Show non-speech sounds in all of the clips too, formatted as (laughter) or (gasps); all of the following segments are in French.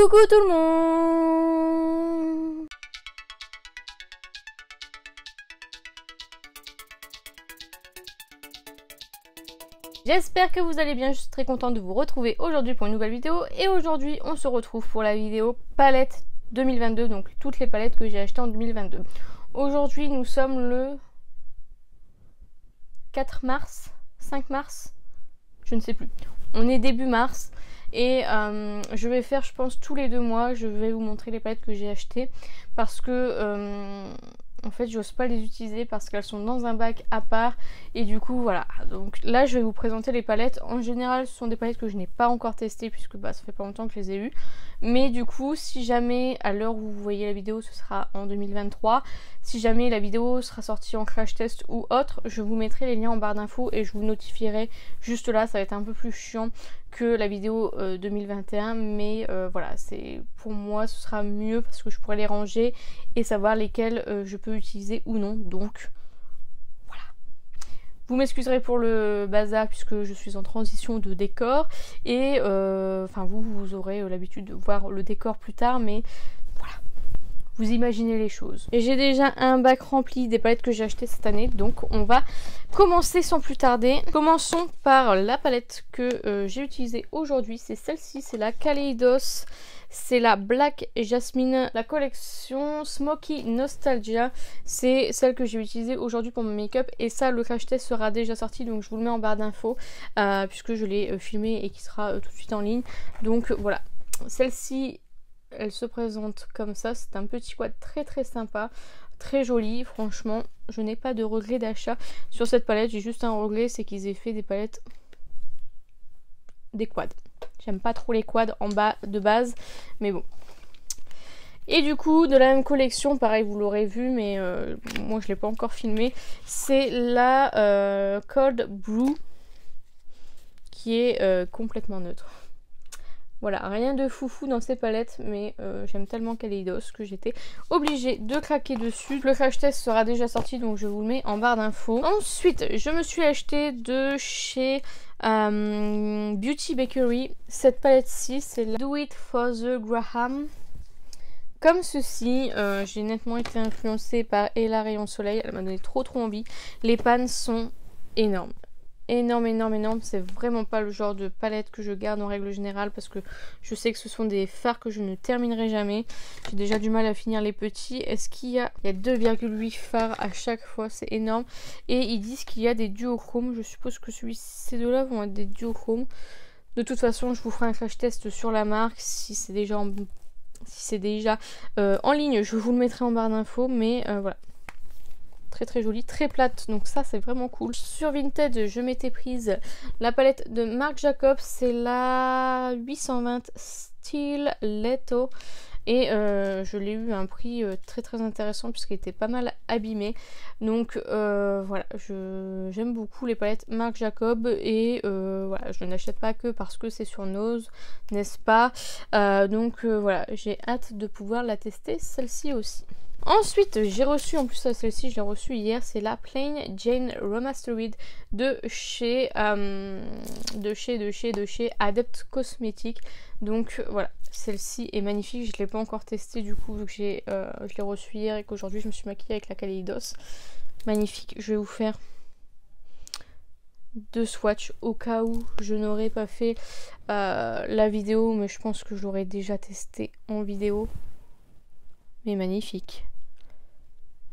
Coucou tout le monde J'espère que vous allez bien, je suis très contente de vous retrouver aujourd'hui pour une nouvelle vidéo et aujourd'hui on se retrouve pour la vidéo palette 2022, donc toutes les palettes que j'ai achetées en 2022. Aujourd'hui nous sommes le 4 mars, 5 mars, je ne sais plus. On est début mars et euh, je vais faire je pense tous les deux mois, je vais vous montrer les palettes que j'ai achetées. Parce que euh, en fait j'ose pas les utiliser parce qu'elles sont dans un bac à part. Et du coup voilà. Donc là je vais vous présenter les palettes. En général ce sont des palettes que je n'ai pas encore testées puisque bah, ça fait pas longtemps que je les ai eues. Mais du coup si jamais à l'heure où vous voyez la vidéo ce sera en 2023 si jamais la vidéo sera sortie en crash test ou autre je vous mettrai les liens en barre d'infos et je vous notifierai juste là. Ça va être un peu plus chiant la vidéo 2021 euh, mais euh, voilà c'est pour moi ce sera mieux parce que je pourrai les ranger et savoir lesquelles euh, je peux utiliser ou non. Donc voilà. Vous m'excuserez pour le bazar puisque je suis en transition de décor et enfin vous vous aurez l'habitude de voir le décor plus tard mais vous imaginez les choses. Et j'ai déjà un bac rempli des palettes que j'ai achetées cette année, donc on va commencer sans plus tarder. Commençons par la palette que euh, j'ai utilisée aujourd'hui, c'est celle-ci, c'est la Kaleidos. C'est la Black Jasmine, la collection Smoky Nostalgia. C'est celle que j'ai utilisée aujourd'hui pour mon make-up. Et ça, le crash test sera déjà sorti, donc je vous le mets en barre d'infos, euh, puisque je l'ai euh, filmé et qui sera tout de suite en ligne. Donc voilà, celle-ci elle se présente comme ça. C'est un petit quad très très sympa, très joli. Franchement, je n'ai pas de regret d'achat sur cette palette. J'ai juste un regret, c'est qu'ils aient fait des palettes des quads. J'aime pas trop les quads en bas de base, mais bon. Et du coup, de la même collection, pareil, vous l'aurez vu, mais euh, moi je ne l'ai pas encore filmé, c'est la euh, Cold Brew qui est euh, complètement neutre. Voilà, rien de foufou dans ces palettes, mais euh, j'aime tellement Kaleidos que j'étais obligée de craquer dessus. Le crash test sera déjà sorti, donc je vous le mets en barre d'infos. Ensuite, je me suis acheté de chez euh, Beauty Bakery cette palette-ci, c'est la Do It For The Graham. Comme ceci, euh, j'ai nettement été influencée par Ella Rayon Soleil, elle m'a donné trop trop envie. Les pannes sont énormes énorme, énorme, énorme. C'est vraiment pas le genre de palette que je garde en règle générale parce que je sais que ce sont des fards que je ne terminerai jamais. J'ai déjà du mal à finir les petits. Est-ce qu'il y a... Il y a 2,8 fards à chaque fois, c'est énorme. Et ils disent qu'il y a des duochromes. Je suppose que celui ces deux-là vont être des duochromes. De toute façon, je vous ferai un crash test sur la marque si c'est déjà en si c'est déjà euh, en ligne, je vous le mettrai en barre d'infos. Mais euh, voilà, très très jolie, très plate, donc ça c'est vraiment cool. Sur Vinted, je m'étais prise la palette de Marc Jacobs, c'est la 820 Steel Leto. Et euh, je l'ai eu à un prix euh, très très intéressant puisqu'elle était pas mal abîmée. Donc euh, voilà, j'aime beaucoup les palettes Marc Jacob et voilà, je n'achète pas que parce que c'est sur Nose, n'est-ce pas? Donc voilà, j'ai hâte de pouvoir la tester celle-ci aussi. Ensuite, j'ai reçu, en plus celle-ci, je l'ai reçue hier, c'est la Plain Jane Remastered de chez, de chez, de chez, de chez Adept Cosmetics. Donc voilà, celle-ci est magnifique, je ne l'ai pas encore testée du coup, vu que euh, je l'ai reçue hier et qu'aujourd'hui je me suis maquillée avec la Kaleidos. Magnifique, je vais vous faire deux swatchs au cas où je n'aurais pas fait euh, la vidéo, mais je pense que je l'aurais déjà testé en vidéo mais magnifique.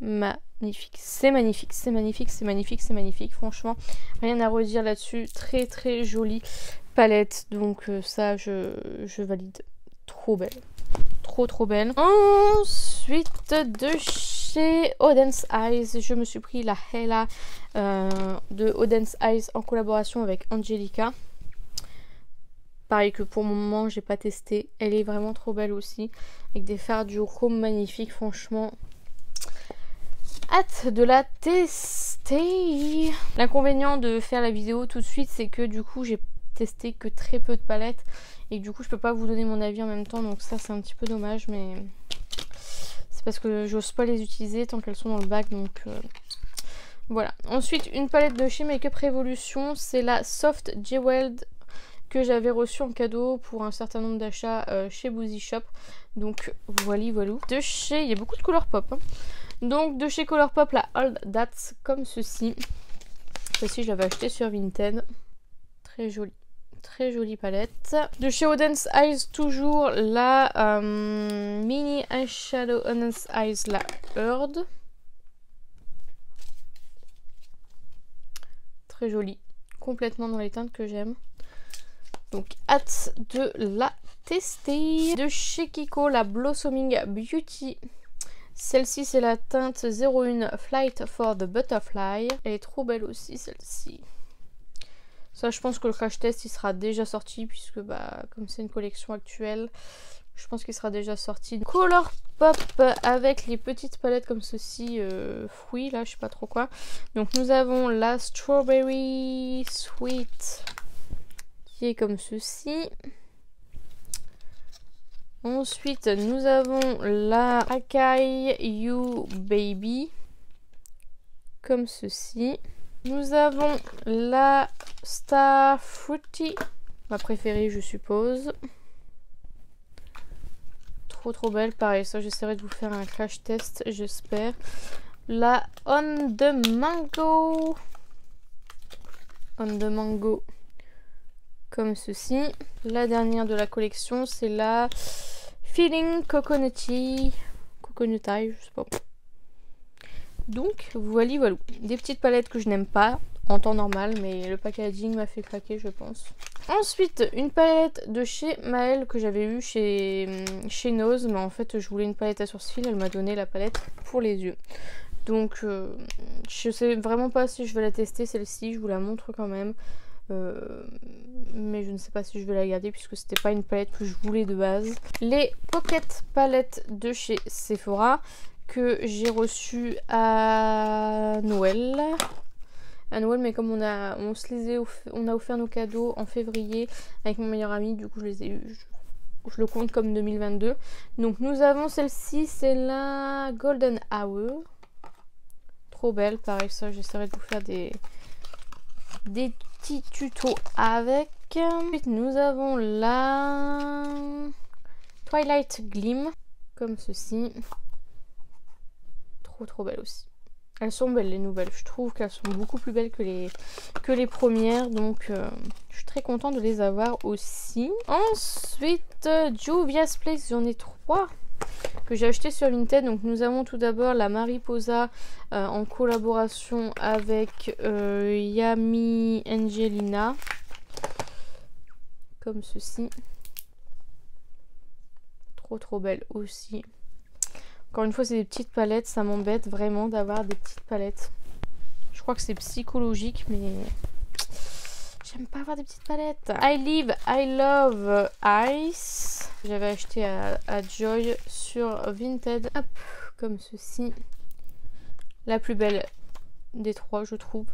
Magnifique. C'est magnifique, c'est magnifique, c'est magnifique, c'est magnifique. Franchement, rien à redire là-dessus. Très très jolie palette. Donc euh, ça, je, valide. Trop belle. Trop trop belle. Ensuite, de chez Odense Eyes, je me suis pris la Hela euh, de Odense Eyes en collaboration avec Angelica. Pareil que pour mon moment, j'ai pas testé. Elle est vraiment trop belle aussi. Avec des fards du chrome magnifiques, franchement. Hâte de la tester. L'inconvénient de faire la vidéo tout de suite, c'est que du coup, j'ai testé que très peu de palettes. Et du coup, je peux pas vous donner mon avis en même temps. Donc ça, c'est un petit peu dommage. Mais c'est parce que j'ose pas les utiliser tant qu'elles sont dans le bac. Donc... Euh, voilà. Ensuite, une palette de chez Makeup Revolution, c'est la Soft Jeweled que j'avais reçu en cadeau pour un certain nombre d'achats euh, chez Boozy Shop. Donc voilà, voilà. De chez, il y a beaucoup de couleurs pop. Hein. Donc de chez Colourpop, la Old Dats comme ceci. Ceci, je l'avais acheté sur Vinted. Très jolie. Très jolie palette. De chez Odense Eyes, toujours la euh, Mini Eyeshadow Odense Eyes, la Heard. Très jolie. Complètement dans les teintes que j'aime. Donc hâte de la tester. De chez Kiko, la Blossoming Beauty. Celle-ci, c'est la teinte 01 Flight for the Butterfly. Elle est trop belle aussi, celle-ci. Ça, je pense que le crash test, il sera déjà sorti, puisque, bah, comme c'est une collection actuelle, je pense qu'il sera déjà sorti. Color Pop avec les petites palettes comme ceci, euh, fruits, là, je sais pas trop quoi. Donc, nous avons la Strawberry Sweet, qui est comme ceci. Ensuite, nous avons la Akai You Baby, comme ceci. Nous avons la Star Fruity, ma préférée je suppose. Trop trop belle, pareil, ça j'essaierai de vous faire un crash test, j'espère. La On the Mango. On the Mango, comme ceci. La dernière de la collection, c'est la Feeling Coconutty. Coconutty, je sais pas. Donc, voilà, voilà. Des petites palettes que je n'aime pas en temps normal, mais le packaging m'a fait craquer, je pense. Ensuite, une palette de chez Maëlle que j'avais eu chez, chez Nose, mais en fait, je voulais une palette à sourcils, elle m'a donné la palette pour les yeux. Donc, euh, je sais vraiment pas si je vais la tester celle-ci, je vous la montre quand même. Euh, mais je ne sais pas si je vais la garder puisque c'était pas une palette que je voulais de base. Les Pocket palettes de chez Sephora que j'ai reçues à Noël. À Noël, mais comme on a, on se les on a offert nos cadeaux en février avec mon meilleur ami, du coup je les ai eu. Je, le compte comme 2022. Donc nous avons celle-ci, c'est la Golden Hour. Trop belle, pareil ça, j'essaierai de vous faire des, des tuto avec. Ensuite, nous avons la Twilight Gleam, comme ceci. Trop trop belle aussi. Elles sont belles les nouvelles, je trouve qu'elles sont beaucoup plus belles que les, premières, donc euh, je suis très contente de les avoir aussi. Ensuite, Juvia's Place, j'en ai trois que j'ai acheté sur Vinted. Donc nous avons tout d'abord la Mariposa euh, en collaboration avec euh, Yami Angelina. Comme ceci. Trop trop belle aussi. Encore une fois c'est des petites palettes. Ça m'embête vraiment d'avoir des petites palettes. Je crois que c'est psychologique mais J'aime pas avoir des petites palettes. I Live, I Love Ice. J'avais acheté à, Joy sur Vinted. Hop, comme ceci. La plus belle des trois, je trouve.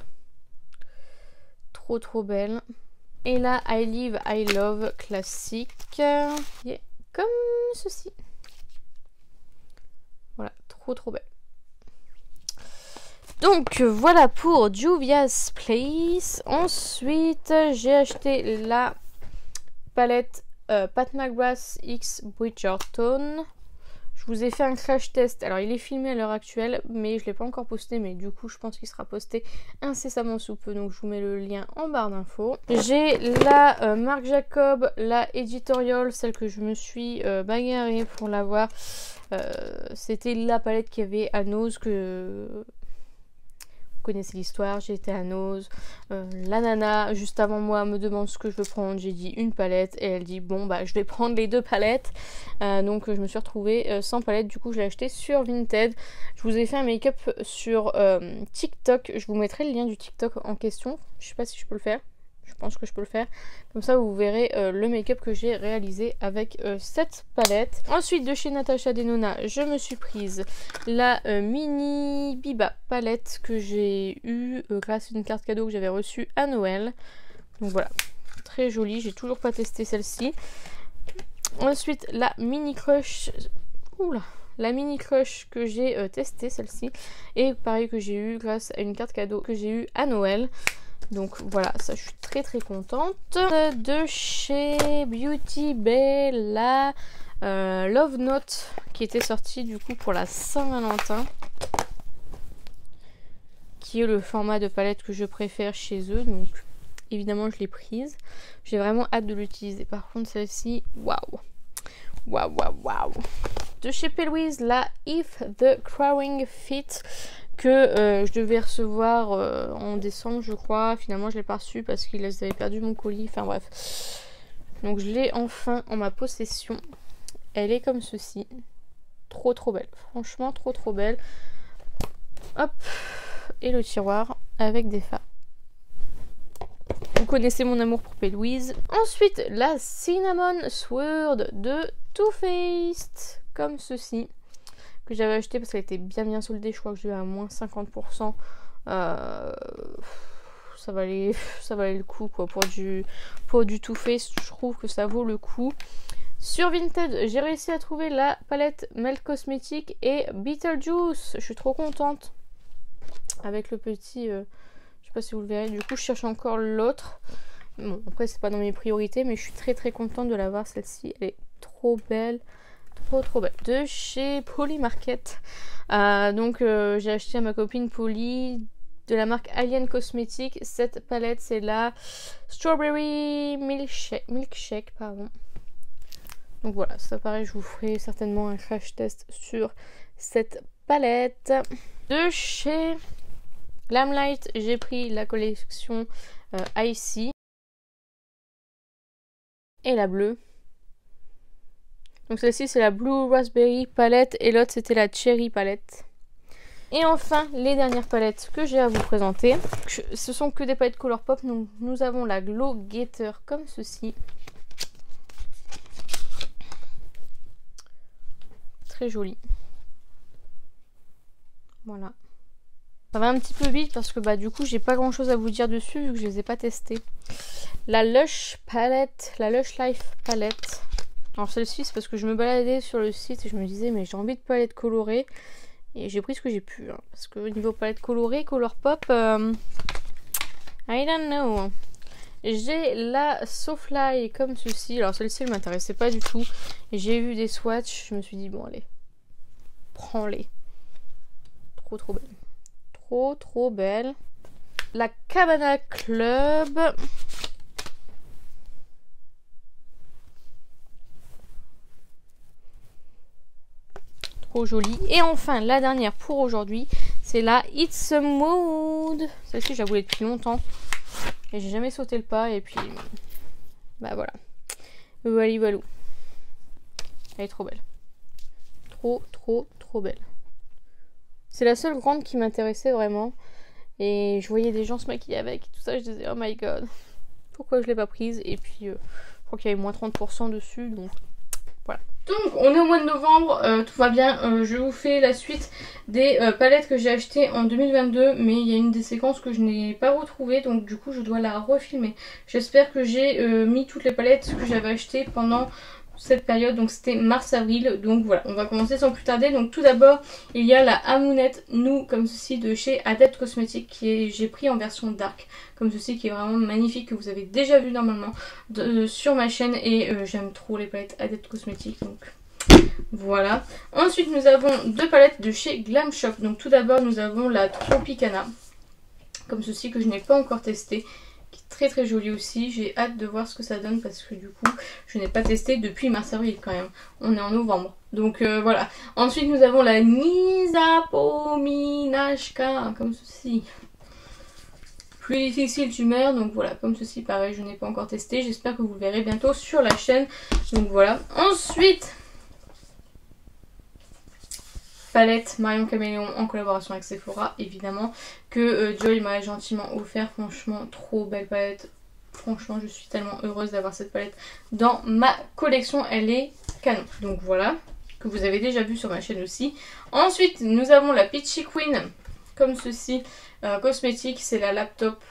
Trop, trop belle. Et là, I Live, I Love classique. Comme ceci. Trop, belle. Donc voilà pour Juvia's Place. Ensuite, j'ai acheté la palette euh, Pat McGrath X Bridgerton. Je vous ai fait un crash test. Alors, il est filmé à l'heure actuelle, mais je ne l'ai pas encore posté. Mais du coup, je pense qu'il sera posté incessamment sous peu. Donc, je vous mets le lien en barre d'infos. J'ai la euh, Marc Jacob, la Editorial, celle que je me suis euh, bagarrée pour l'avoir. C'était la palette qu'il y avait à Nose que connaissez l'histoire, j'ai été à Nose. Euh, la nana, juste avant moi, me demande ce que je veux prendre. J'ai dit une palette et elle dit bon bah je vais (laughs) prendre les deux palettes. Euh, donc je me suis retrouvée euh, sans palette. Du coup je l'ai acheté sur Vinted. Je vous ai fait un make-up sur TikTok. Je vous mettrai le lien du TikTok en question. Je sais pas si je peux le faire je pense que je peux le faire. Comme ça, vous verrez euh, le make-up que j'ai réalisé avec euh, cette palette. Ensuite, de chez Natasha Denona, je me suis prise la euh, mini Biba palette que j'ai eue grâce à une carte cadeau que j'avais reçue à Noël. Donc voilà, très jolie. J'ai toujours pas testé celle-ci. Ensuite, la mini crush... Oula la mini crush que j'ai testée celle-ci et pareil que j'ai eu grâce à une carte cadeau que j'ai eu à Noël Donc voilà, ça je suis très très contente. De chez Beauty Bay, la euh, Love Note qui était sortie du coup pour la Saint-Valentin. Qui est le format de palette que je préfère chez eux. Donc évidemment je l'ai prise. J'ai vraiment hâte de l'utiliser. Par contre celle-ci, waouh Waouh, waouh, waouh De chez Pelouise, la If the Crowing Fit que euh, je devais recevoir euh, en décembre, je crois. Finalement, je l'ai pas reçu parce qu'ils avaient perdu mon colis. Enfin bref. Donc je l'ai enfin en ma possession. Elle est comme ceci. Trop trop belle. Franchement, trop trop belle. Hop. Et le tiroir avec des fards. Vous connaissez mon amour pour Pélouise. Ensuite, la Cinnamon Sword de Too Faced. Comme ceci. J'avais acheté parce qu'elle était bien bien soldée. Je crois que je l'ai à moins 50%. Euh, ça valait, ça valait le coup quoi. Pour du, pour du Faced, je trouve que ça vaut le coup. Sur Vinted, j'ai réussi à trouver la palette Melt Cosmétique et Beetlejuice. Je suis trop contente. Avec le petit... Euh, je sais pas si vous le verrez. Du coup, je cherche encore l'autre. Bon, après, c'est pas dans mes priorités, mais je suis très très contente de l'avoir celle-ci. Elle est trop belle. Trop belle. De chez Polymarket. Euh, donc, euh, j'ai acheté à ma copine Polly de la marque Alien Cosmétique. Cette palette, c'est la Strawberry Milkshake. Milkshake pardon. Donc voilà, ça pareil, je vous ferai certainement un crash test sur cette palette. De chez Glamlight, j'ai pris la collection euh, Icy et la bleue. Donc celle-ci c'est la Blue Raspberry palette et l'autre c'était la Cherry palette. Et enfin, les dernières palettes que j'ai à vous présenter. Ce sont que des palettes Colourpop. Donc nous avons la Glow Getter comme ceci. joli. Voilà. Ça va un petit peu vite parce que bah du coup j'ai pas grand chose à vous dire dessus vu que je les ai pas testés. La Lush Palette, la Lush Life Palette. Alors celle-ci c'est parce que je me baladais sur le site et je me disais mais j'ai envie de palette colorée. Et j'ai pris ce que j'ai pu. Hein, parce que au niveau palette colorée, color pop, euh, I don't know. J'ai la Sofly comme ceci. Alors celle-ci elle m'intéressait pas du tout. J'ai vu des swatchs, je me suis dit bon allez, prends-les. Trop trop belle. Trop trop belle. La Cabana Club. Jolie. Et enfin, la dernière pour aujourd'hui, c'est la It's a Mood. Celle-ci, je depuis longtemps. Et j'ai jamais sauté le pas. Et puis, bah voilà. Voilà, voilà. Elle est trop belle. Trop, trop, trop belle. C'est la seule grande qui m'intéressait vraiment. Et je voyais des gens se maquiller avec tout ça. Je disais, oh my god, pourquoi je l'ai pas prise? Et puis, euh, je crois qu'il y avait moins 30% dessus. Donc. Donc, on est au mois de novembre. Euh, tout va bien. Euh, je vous fais la suite des palettes que j'ai achetées en 2022. Mais il y a une des séquences que je n'ai pas retrouvée. Donc, du coup, je dois la refilmer. J'espère que j'ai mis toutes les palettes que j'avais achetées pendant cette période, donc c'était mars-avril. Donc voilà, on va commencer sans plus tarder. Donc tout d'abord, il y a la Amounette Nou comme ceci de chez Adept Cosmetics qui j'ai pris en version dark comme ceci qui est vraiment magnifique que vous avez déjà vu normalement sur ma chaîne et euh, j'aime trop les palettes Adept Cosmetics donc voilà. Ensuite nous avons deux palettes de chez Glam Shop. Donc tout d'abord nous avons la Tropicana comme ceci que je n'ai pas encore testé très très joli aussi. J'ai hâte de voir ce que ça donne parce que du coup je n'ai pas testé depuis mars-avril quand même. On est en novembre. Donc euh, voilà. Ensuite nous avons la Nisapominashka comme ceci. Plus difficile tu meurs. Donc voilà comme ceci pareil je n'ai pas encore testé. J'espère que vous le verrez bientôt sur la chaîne. Donc voilà. Ensuite palette Marion Caméléon en collaboration avec Sephora évidemment que euh, Joy m'a gentiment offert. Franchement trop belle palette. Franchement je suis tellement heureuse d'avoir cette palette dans ma collection. Elle est canon. Donc voilà que vous avez déjà vu sur ma chaîne aussi. Ensuite nous avons la Peachy Queen comme ceci euh, cosmétique. C'est la laptop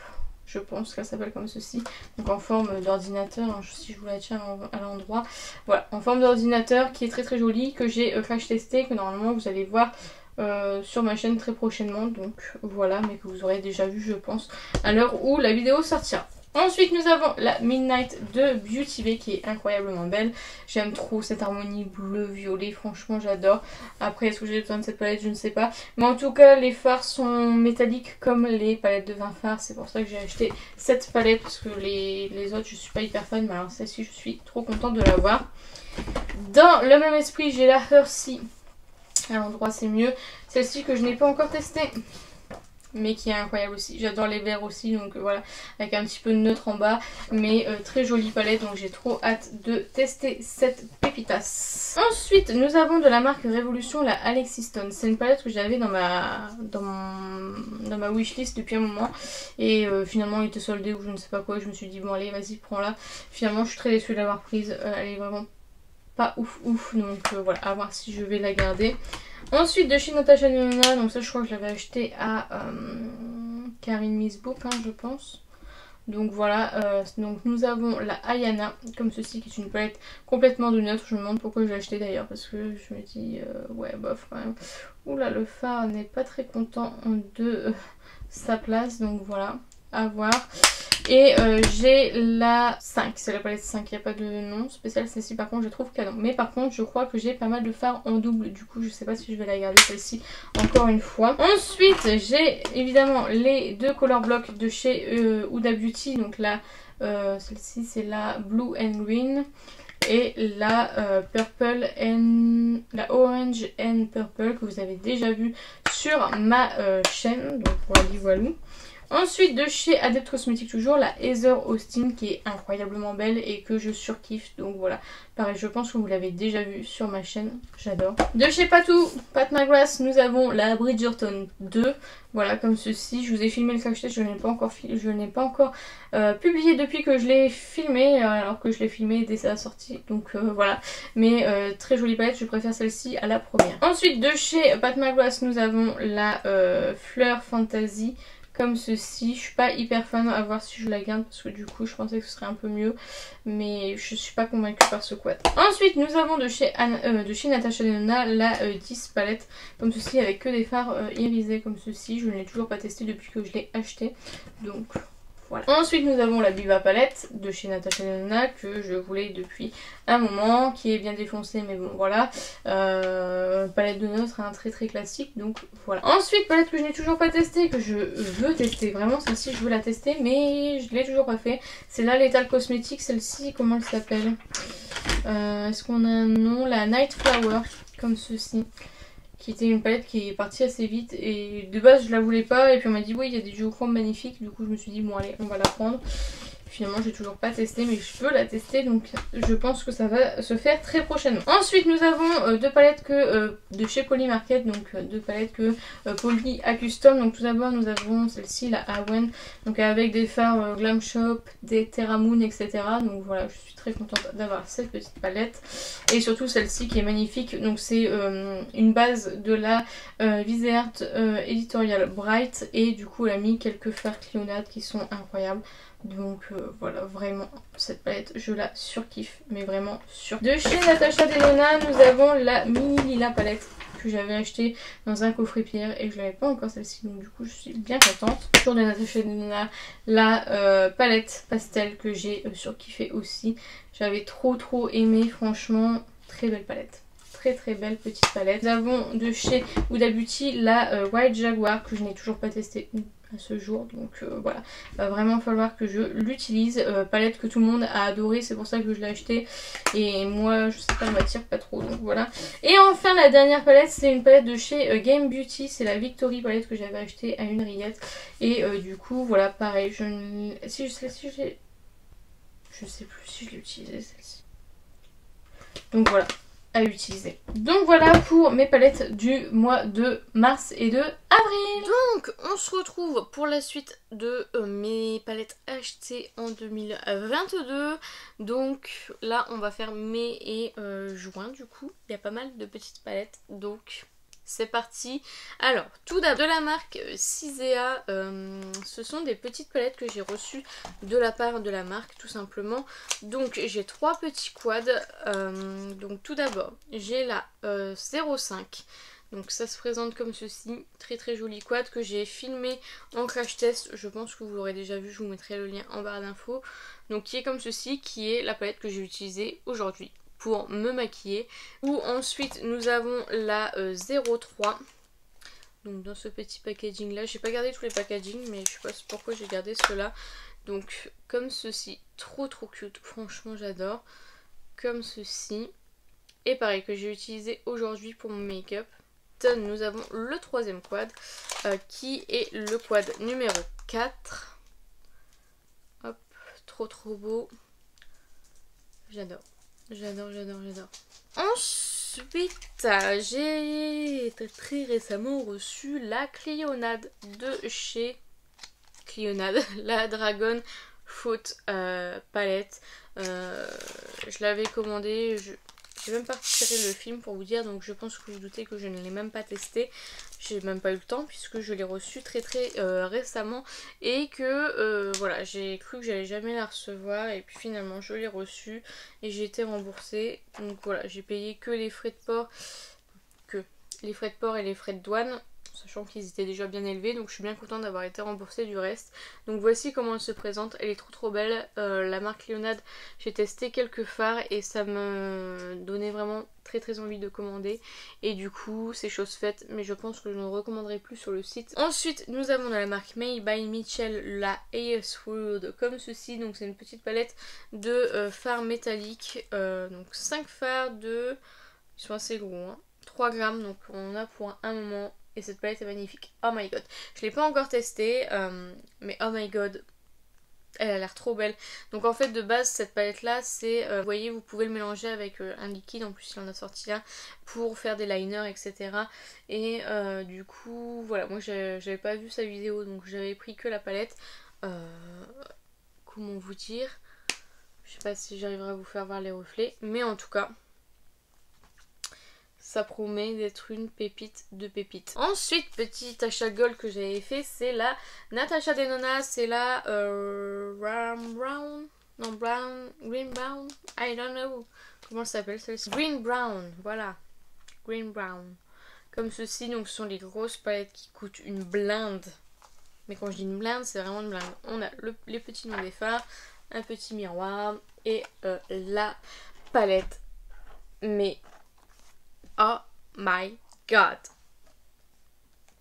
je pense qu'elle s'appelle comme ceci. Donc en forme d'ordinateur, hein, si je vous la tiens à l'endroit. Voilà, en forme d'ordinateur qui est très très jolie, que j'ai euh, crash testé, que normalement vous allez voir sur ma chaîne très prochainement. Donc voilà, mais que vous aurez déjà vu je pense à l'heure où la vidéo sortira. Ensuite, nous avons la Midnight de Beauty Bay qui est incroyablement belle. J'aime trop cette harmonie bleu-violet, franchement j'adore. Après, est-ce que j'ai besoin de cette palette? Je ne sais pas. Mais en tout cas, les fards sont métalliques comme les palettes de 20 fards. C'est pour ça que j'ai acheté cette palette parce que les, les autres, je suis pas hyper fan. Mais alors celle-ci, je suis trop contente de l'avoir. Dans le même esprit, j'ai la Hershey. À l'endroit, c'est mieux. Celle-ci que je n'ai pas encore testée mais qui est incroyable aussi. J'adore les verts aussi, donc euh, voilà, avec un petit peu de neutre en bas, mais euh, très jolie palette, donc j'ai trop hâte de tester cette pépitas. Ensuite, nous avons de la marque Révolution la Alexis Stone. C'est une palette que j'avais dans ma dans, ma wishlist depuis un moment, et euh, finalement il était soldé ou je ne sais pas quoi, je me suis dit bon allez vas-y prends-la. Finalement je suis très déçue de l'avoir prise, elle est vraiment pas ouf ouf, donc voilà, à voir si je vais la garder. Ensuite de chez Natasha Denona, donc ça je crois que je l'avais acheté à euh, Karine Misbook hein, je pense. Donc voilà, euh, donc nous avons la Ayana comme ceci qui est une palette complètement de neutre. Je me demande pourquoi je l'ai acheté d'ailleurs parce que je me dis euh, ouais bof quand même. Oula le phare n'est pas très content de sa place donc voilà à voir. Et euh, j'ai la 5, c'est la palette 5, il n'y a pas de nom spécial, celle-ci par contre je trouve canon. Mais par contre je crois que j'ai pas mal de fards en double, du coup je sais pas si je vais la garder celle-ci encore une fois. Ensuite j'ai évidemment les deux color blocks de chez euh, Huda Beauty, donc là euh, celle-ci c'est la Blue and Green et la euh, Purple and la Orange and Purple que vous avez déjà vu sur ma chaîne, donc voilà, voilà. Ensuite de chez Adept Cosmetics toujours la Heather Austin qui est incroyablement belle et que je surkiffe. Donc voilà. Pareil je pense que vous l'avez déjà vu sur ma chaîne. J'adore. De chez Patou, Pat McGrath nous avons la Bridgerton 2 voilà comme ceci. Je vous ai filmé le cachet je n'ai pas encore, je pas encore euh, publié depuis que je l'ai filmé alors que je l'ai filmé dès sa sortie. Donc euh, voilà. Mais euh, très jolie palette je préfère celle-ci à la première. Ensuite de chez Pat McGrath nous avons la Fleur Fantasy comme ceci. Je suis pas hyper fan à voir si je la garde parce que du coup je pensais que ce serait un peu mieux. Mais je suis pas convaincue par ce quad. Ensuite nous avons de chez, euh, de chez Natasha Denona la 10 euh, palette comme ceci avec que des fards euh, irisés comme ceci. Je ne l'ai toujours pas testé depuis que je l'ai acheté. Donc Ensuite nous avons la Biva palette de chez Natasha Denona que je voulais depuis un moment, qui est bien défoncée mais bon voilà. Euh, palette de notes, un très très classique donc voilà. Ensuite palette que je n'ai toujours pas testée, que je veux tester, vraiment celle-ci je veux la tester mais je l'ai toujours pas fait. C'est la Lethal Cosmetics, celle-ci comment elle s'appelle? Euh, Est-ce qu'on a un nom? La Night Flower comme ceci qui était une palette qui est partie assez vite. Et de base je la voulais pas. Et puis on m'a dit oui il y a des duochromes magnifiques. Du coup je me suis dit bon allez on va la prendre Finalement j'ai toujours pas testé mais je peux la tester donc je pense que ça va se faire très prochainement. Ensuite nous avons euh, deux palettes que euh, de chez Polymarket donc euh, deux palettes que Poly a custom. Donc tout d'abord nous avons celle-ci la Awen donc avec des fards Glam Shop, des Terra Moon etc. Donc voilà je suis très contente d'avoir cette petite palette et surtout celle-ci qui est magnifique. Donc c'est une base de la Viseart Editorial Bright et du coup elle a mis quelques fards clionades qui sont incroyables. Donc euh, voilà, vraiment, cette palette, je la surkiffe, mais vraiment sur. De chez Natasha Denona, nous avons la mini lila palette que j'avais acheté dans un coffret pierre et je l'avais pas encore celle-ci donc du coup je suis bien contente. Toujours de Natasha Denona, la euh, palette pastel que j'ai euh, surkiffé aussi. J'avais trop trop aimé, franchement, très belle palette très très belle petite palette. Nous avons de chez Huda Beauty la White Jaguar que je n'ai toujours pas testée à ce jour donc euh, voilà. Va vraiment falloir que je l'utilise. Euh, palette que tout le monde a adoré c'est pour ça que je l'ai acheté et moi je sais pas elle m'attire pas trop donc voilà. Et enfin la dernière palette c'est une palette de chez euh, Game Beauty. C'est la Victory palette que j'avais acheté à une rillette. Et du coup voilà pareil je si je sais si j'ai je sais plus si je l'ai utilisée celle-ci. Donc voilà à utiliser. Donc voilà pour mes palettes du mois de mars et de avril. Donc on se retrouve pour la suite de euh, mes palettes achetées en 2022. Donc là on va faire mai et euh, juin du coup. Il y a pas mal de petites palettes donc c'est parti. Alors, tout d'abord, de la marque Cisea, euh, ce sont des petites palettes que j'ai reçues de la part de la marque, tout simplement. Donc, j'ai trois petits quads. Euh, donc, tout d'abord, j'ai la 05 euh, Donc ça se présente comme ceci, très très joli quad que j'ai filmé en crash test, je pense que vous l'aurez déjà vu, je vous mettrai le lien en barre d'infos. Donc qui est comme ceci, qui est la palette que j'ai utilisée aujourd'hui pour me maquiller. Ou ensuite nous avons la 03. Euh, Donc dans ce petit packaging là, j'ai pas gardé tous les packagings mais je sais pas pourquoi j'ai gardé ceux-là. Donc comme ceci, trop trop cute, franchement j'adore. Comme ceci. Et pareil que j'ai utilisé aujourd'hui pour mon make-up nous avons le troisième quad euh, qui est le quad numéro 4. Hop, trop trop beau. J'adore, j'adore, j'adore, j'adore. Ensuite, j'ai très récemment reçu la Clionade de chez Clionade, (laughs) la Dragon Faute euh, palette. Euh, je l'avais commandé, je, j'ai même pas tiré le film pour vous dire, donc je pense que vous, doutez que je ne l'ai même pas testé. J'ai même pas eu le temps puisque je l'ai reçu très très euh, récemment et que euh, voilà, j'ai cru que j'allais jamais la recevoir et puis finalement je l'ai reçu et j'ai été remboursée. Donc voilà, j'ai payé que les frais de port, que les frais de port et les frais de douane sachant qu'ils étaient déjà bien élevés donc je suis bien contente d'avoir été remboursée du reste. Donc voici comment elle se présente. Elle est trop trop belle. Euh, la marque Leonade j'ai testé quelques fards et ça me donnait vraiment très très envie de commander. Et du coup c'est chose faite mais je pense que je ne recommanderai plus sur le site. Ensuite nous avons dans la marque May by Mitchell la AS World comme ceci. Donc c'est une petite palette de euh, fards métalliques. Euh, donc 5 fards de ils sont assez gros hein. 3 grammes donc on en a pour un moment et cette palette est magnifique. Oh my god. Je l'ai pas encore testée, euh, mais oh my god. Elle a l'air trop belle. Donc en fait de base cette palette là c'est, euh, vous voyez vous pouvez le mélanger avec euh, un liquide, en plus il en a sorti un, pour faire des liners etc. Et du coup voilà, moi j'avais pas vu sa vidéo donc j'avais pris que la palette. comment vous dire? Je sais pas si j'arriverai à vous faire voir les reflets, mais en tout cas ça promet d'être une pépite de pépite. Ensuite, petit achat gold que j'avais fait, c'est la Natasha Denona, c'est la euh, Brown, non Brown, Green Brown, I don't know comment ça s'appelle celle-ci? Green Brown, voilà, Green Brown. Comme ceci, donc ce sont les grosses palettes qui coûtent une blinde. Mais quand je dis une blinde, c'est vraiment une blinde. On a les petits noms des phares, un petit miroir et euh, la palette. Mais Oh my god.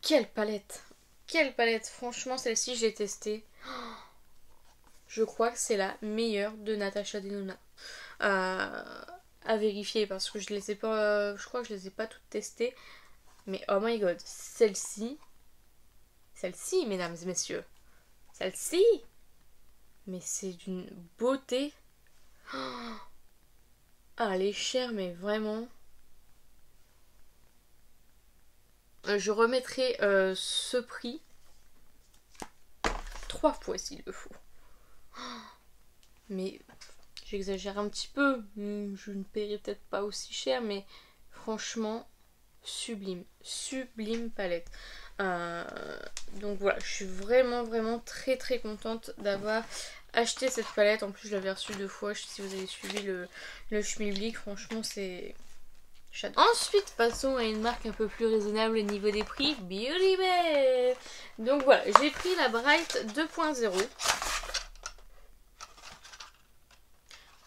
Quelle palette. Quelle palette. Franchement, celle-ci, j'ai testé. (gasps) Je crois que c'est la meilleure de Natasha Denona. Euh, à vérifier parce que je les ai pas. Crois que je les ai pas toutes testées. Mais oh my god, celle-ci. Celle-ci, mesdames et messieurs. Celle-ci. Mais c'est d'une beauté. (gasps) Ah, elle est chère, mais vraiment. Euh, je remettrai euh, ce prix trois fois s'il le faut. (gasps) Mais j'exagère un petit peu. Hmm, je ne paierai peut-être pas aussi cher, mais franchement, sublime. Sublime palette. Euh, donc voilà, je suis vraiment vraiment très très contente d'avoir acheté cette palette. En plus, je l'avais reçue deux fois. Si vous avez suivi le, le franchement, c'est Ensuite, passons à une marque un peu plus raisonnable au niveau des prix, Beauty Bay. Donc voilà, j'ai pris la Bright 2.0.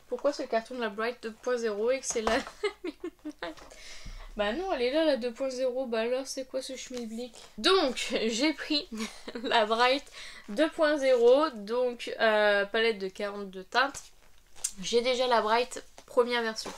Pourquoi le carton de la Bright 2.0 et que c'est la... (laughs) bah non, elle est là la 2.0, bah alors c'est quoi ce schmilblick? Donc, (laughs) j'ai pris (laughs) la Bright 2.0, donc euh, palette de 42 teintes. J'ai déjà la Bright première version.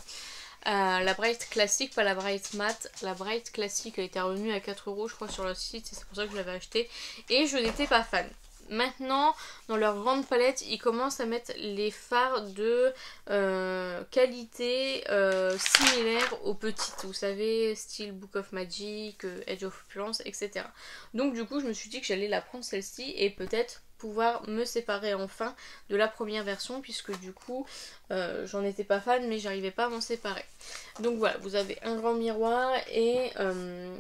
Euh, la Bright classique, pas la Bright matte. La Bright classique a été revenue à 4 euros je crois sur le site et c'est pour ça que je l'avais acheté. Et je n'étais pas fan. Maintenant, dans leur grande palette, ils commencent à mettre les fards de euh, qualité euh, similaire aux petites. Vous savez, style Book of Magic, Edge of Opulence, etc. Donc du coup, je me suis dit que j'allais la prendre celle-ci et peut-être pouvoir me séparer enfin de la première version puisque du coup euh, j'en étais pas fan mais j'arrivais pas à m'en séparer. Donc voilà, vous avez un grand miroir et euh,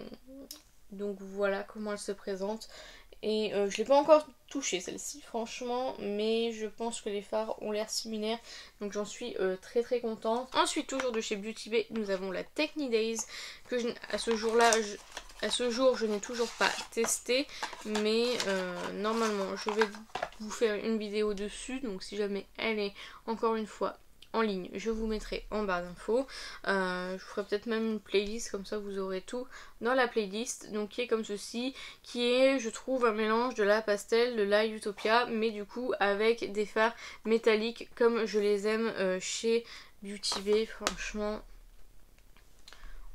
donc voilà comment elle se présente. Et je je l'ai pas encore touché celle-ci franchement mais je pense que les fards ont l'air similaires donc j'en suis très très contente. Ensuite toujours de chez Beauty Bay nous avons la Techni Days que à ce jour là à ce jour, je n'ai toujours pas testé, mais euh, normalement, je vais vous faire une vidéo dessus. Donc si jamais elle est encore une fois ligne, je vous mettrai en barre d'infos. Euh, je ferai peut-être même une playlist, comme ça vous aurez tout dans la playlist. Donc qui est comme ceci, qui est, je trouve, un mélange de la pastel, de la Utopia, mais du coup avec des fards métalliques comme je les aime euh, chez Beauty Bay. Franchement,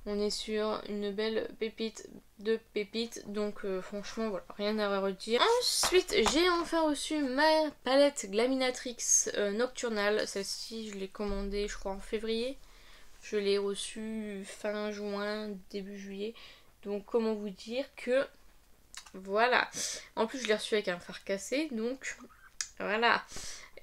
on est sur une belle pépite de pépites. Donc euh, franchement, voilà, rien à redire. Ensuite, j'ai enfin reçu ma palette Glaminatrix euh, Nocturnal. Celle-ci, je l'ai commandée, je crois, en février. Je l'ai reçue fin juin, début juillet. Donc comment vous dire que... Voilà. En plus, je l'ai reçue avec un phare cassé. Donc voilà.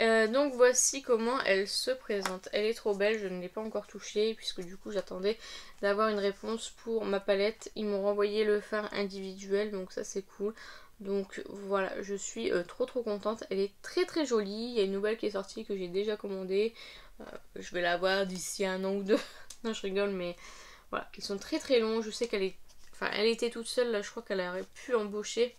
Euh, donc voici comment elle se présente. Elle est trop belle, je ne l'ai pas encore touchée puisque du coup j'attendais d'avoir une réponse pour ma palette. Ils m'ont renvoyé le phare individuel donc ça c'est cool. Donc voilà, je suis euh, trop trop contente. Elle est très très jolie. Il y a une nouvelle qui est sortie que j'ai déjà commandée. Euh, je vais la voir d'ici un an ou deux. (laughs) non je rigole mais voilà, ils sont très très longs. Je sais qu'elle est... Enfin était toute seule là, je crois qu'elle aurait pu embaucher.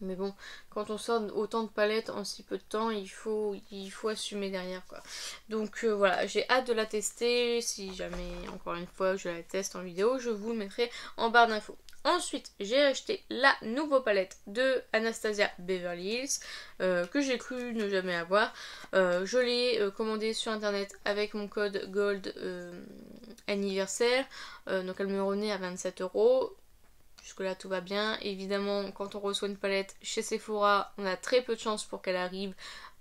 Mais bon, quand on sort autant de palettes en si peu de temps, il faut, il faut assumer derrière quoi. Donc euh, voilà, j'ai hâte de la tester. Si jamais, encore une fois, je la teste en vidéo, je vous le mettrai en barre d'infos. Ensuite, j'ai acheté la nouvelle palette de Anastasia Beverly Hills euh, que j'ai cru ne jamais avoir. Euh, je l'ai commandée sur internet avec mon code GOLD anniversaire. donc elle me revenait à 27 euros. Jusque là tout va bien. Évidemment quand on reçoit une palette chez Sephora on a très peu de chance pour qu'elle arrive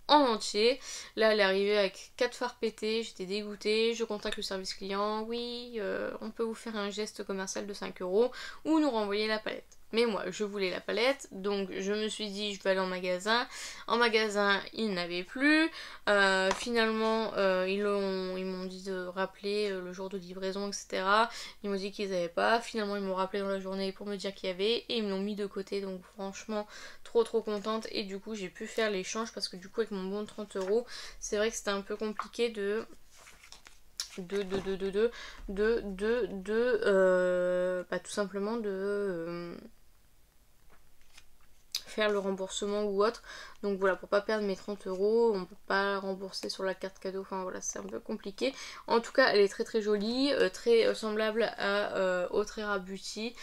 en entier. Là elle est arrivée avec 4 phares pétés, j'étais dégoûtée, je contacte le service client, oui euh, on peut vous faire un geste commercial de 5 euros ou nous renvoyer la palette. Mais moi, je voulais la palette, donc je me suis dit, je vais aller en magasin. En magasin, ils n'avaient plus. Euh, finalement, euh, ils m'ont dit de rappeler euh, le jour de livraison, etc. Ils m'ont dit qu'ils n'avaient pas. Finalement, ils m'ont rappelé dans la journée pour me dire qu'il y avait. Et ils me l'ont mis de côté, donc franchement, trop trop contente. Et du coup, j'ai pu faire l'échange parce que du coup, avec mon bon 30 euros, c'est vrai que c'était un peu compliqué de de de de de de de de, de bah, tout simplement de faire le remboursement ou autre. Donc voilà, pour pas perdre mes 30 euros, on peut pas rembourser sur la carte cadeau, enfin voilà, c'est un peu compliqué. En tout cas, elle est très très jolie, euh, très euh, semblable à euh, Autrera Beauty,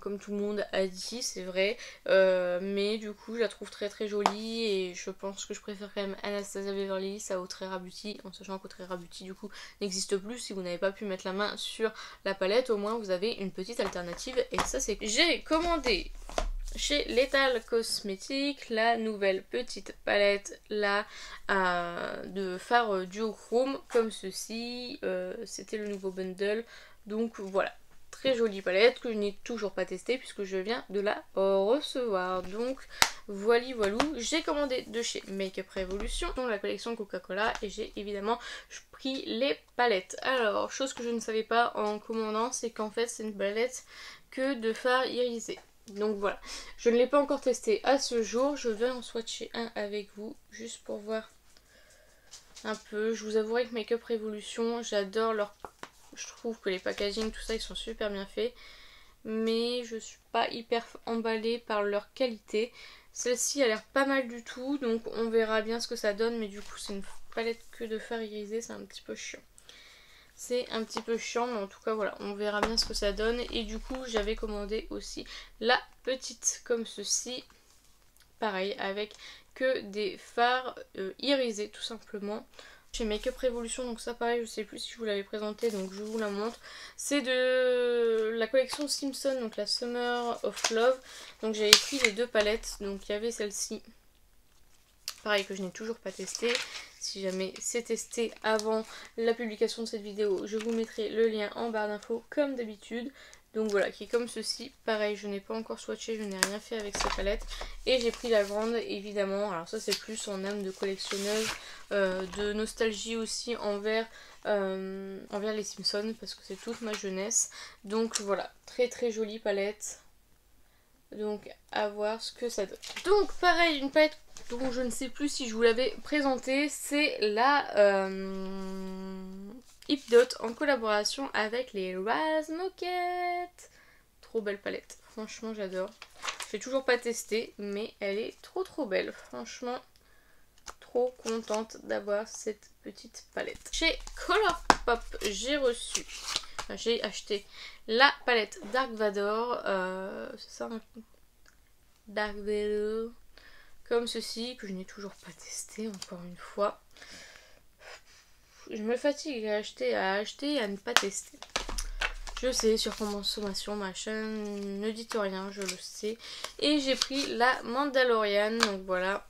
comme tout le monde a dit, c'est vrai. mais du coup, je la trouve très très jolie et je pense que je préfère quand même Anastasia Beverly Hills à Autrera Beauty, en sachant qu'Autrera Beauty du coup n'existe plus. Si vous n'avez pas pu mettre la main sur la palette, au moins vous avez une petite alternative et ça c'est... J'ai commandé chez Lethal Cosmetics la nouvelle petite palette là euh, de fard duochrome comme ceci. Euh, c'était le nouveau bundle. Donc voilà, très jolie palette que je n'ai toujours pas testée puisque je viens de la recevoir. Donc voilà voilou, j'ai commandé de chez Makeup Revolution, dans la collection Coca-Cola et j'ai évidemment pris les palettes. Alors, chose que je ne savais pas en commandant, c'est qu'en fait c'est une palette que de fard irisé. Donc voilà, je ne l'ai pas encore testé à ce jour, je vais en swatcher un avec vous, juste pour voir un peu. Je vous avouerai que Makeup Revolution, j'adore leur... Je trouve que les packaging, tout ça, ils sont super bien faits. Mais je suis pas hyper emballée par leur qualité. Celle-ci a l'air pas mal du tout, donc on verra bien ce que ça donne. Mais du coup, c'est une palette que de fer irisé, c'est un petit peu chiant. C'est un petit peu chiant, mais en tout cas, voilà, on verra bien ce que ça donne. Et du coup, j'avais commandé aussi la petite comme ceci. Pareil, avec que des fards euh, irisés, tout simplement. Chez Makeup Revolution, donc ça pareil, je sais plus si je vous l'avais présenté, donc je vous la montre. C'est de la collection Simpson, donc la Summer of Love. Donc j'avais pris les deux palettes, donc il y avait celle-ci. Pareil que je n'ai toujours pas testé si jamais c'est testé avant la publication de cette vidéo, je vous mettrai le lien en barre d'infos comme d'habitude. Donc voilà, qui est comme ceci. Pareil, je n'ai pas encore swatché, je n'ai rien fait avec cette palette. Et j'ai pris la grande, évidemment. Alors ça, c'est plus en âme de collectionneuse, euh, de nostalgie aussi envers, euh, envers les Simpsons, parce que c'est toute ma jeunesse. Donc voilà, très très jolie palette. Donc à voir ce que ça donne. Donc pareil, une palette dont je ne sais plus si je vous l'avais présentée, c'est la euh, Dot en collaboration avec les Razmoket. Trop belle palette, franchement j'adore. Je l'ai toujours pas testé, mais elle est trop trop belle. Franchement, trop contente d'avoir cette petite palette. Chez Colourpop, j'ai reçu, j'ai acheté la palette Dark Vador. Euh, c'est ça Dark Vador. Comme ceci, que je n'ai toujours pas testé encore une fois. Je me fatigue à acheter, à acheter et à ne pas tester. Je sais, sur consommation, machin, ne dites rien, je le sais. Et j'ai pris la Mandalorian, donc voilà.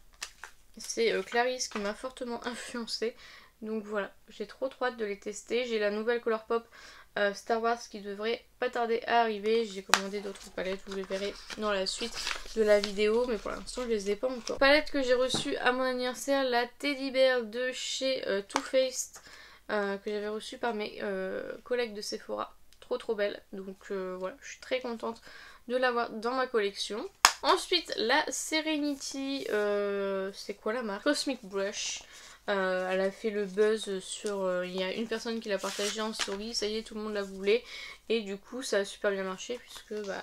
C'est euh, Clarisse qui m'a fortement influencé. Donc voilà, j'ai trop trop hâte de les tester. J'ai la nouvelle Colourpop euh, Star Wars qui devrait pas tarder à arriver. J'ai commandé d'autres palettes, vous les verrez dans la suite de la vidéo, mais pour l'instant je les ai pas encore. Palette que j'ai reçue à mon anniversaire, la Teddy Bear de chez euh, Too Faced, que j'avais reçue par mes collègues de Sephora trop trop belle. Donc euh, voilà, je suis très contente de l'avoir dans ma collection. Ensuite, la Serenity, euh, c'est quoi la marque? Cosmic Brush. Euh, elle a fait le buzz sur... il y a une personne qui l'a partagé en story, ça y est, tout le monde la voulait. Et du coup, ça a super bien marché puisque bah,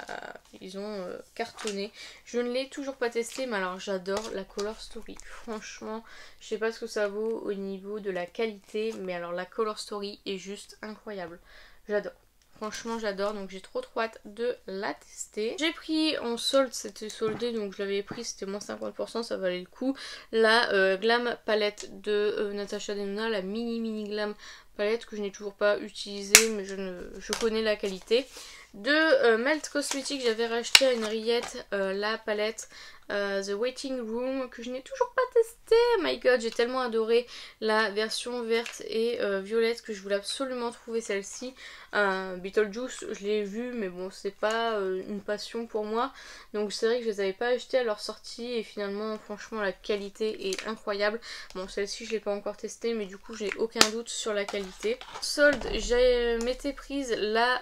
ils ont cartonné. Je ne l'ai toujours pas testé, mais alors j'adore la Color Story. Franchement, je sais pas ce que ça vaut au niveau de la qualité, mais alors la Color Story est juste incroyable. J'adore. Franchement j'adore donc j'ai trop trop hâte de la tester. J'ai pris en solde, c'était soldé donc je l'avais pris, c'était moins 50%, ça valait le coup. La euh, Glam palette de euh, Natasha Denona, la mini mini Glam palette que je n'ai toujours pas utilisée mais je, connais la qualité. De euh, Melt Cosmetics, j'avais racheté à une rillette la palette euh, The Waiting Room que je n'ai toujours pas testé. My god, j'ai tellement adoré la version verte et euh, violette que je voulais absolument trouver celle-ci. Euh, Beetlejuice, je l'ai vu, mais bon, c'est pas une passion pour moi. Donc c'est vrai que je les avais pas achetées à leur sortie et finalement, franchement, la qualité est incroyable. Bon, celle-ci, je l'ai pas encore testée, mais du coup, j'ai aucun doute sur la qualité. Solde, j'ai m'étais prise la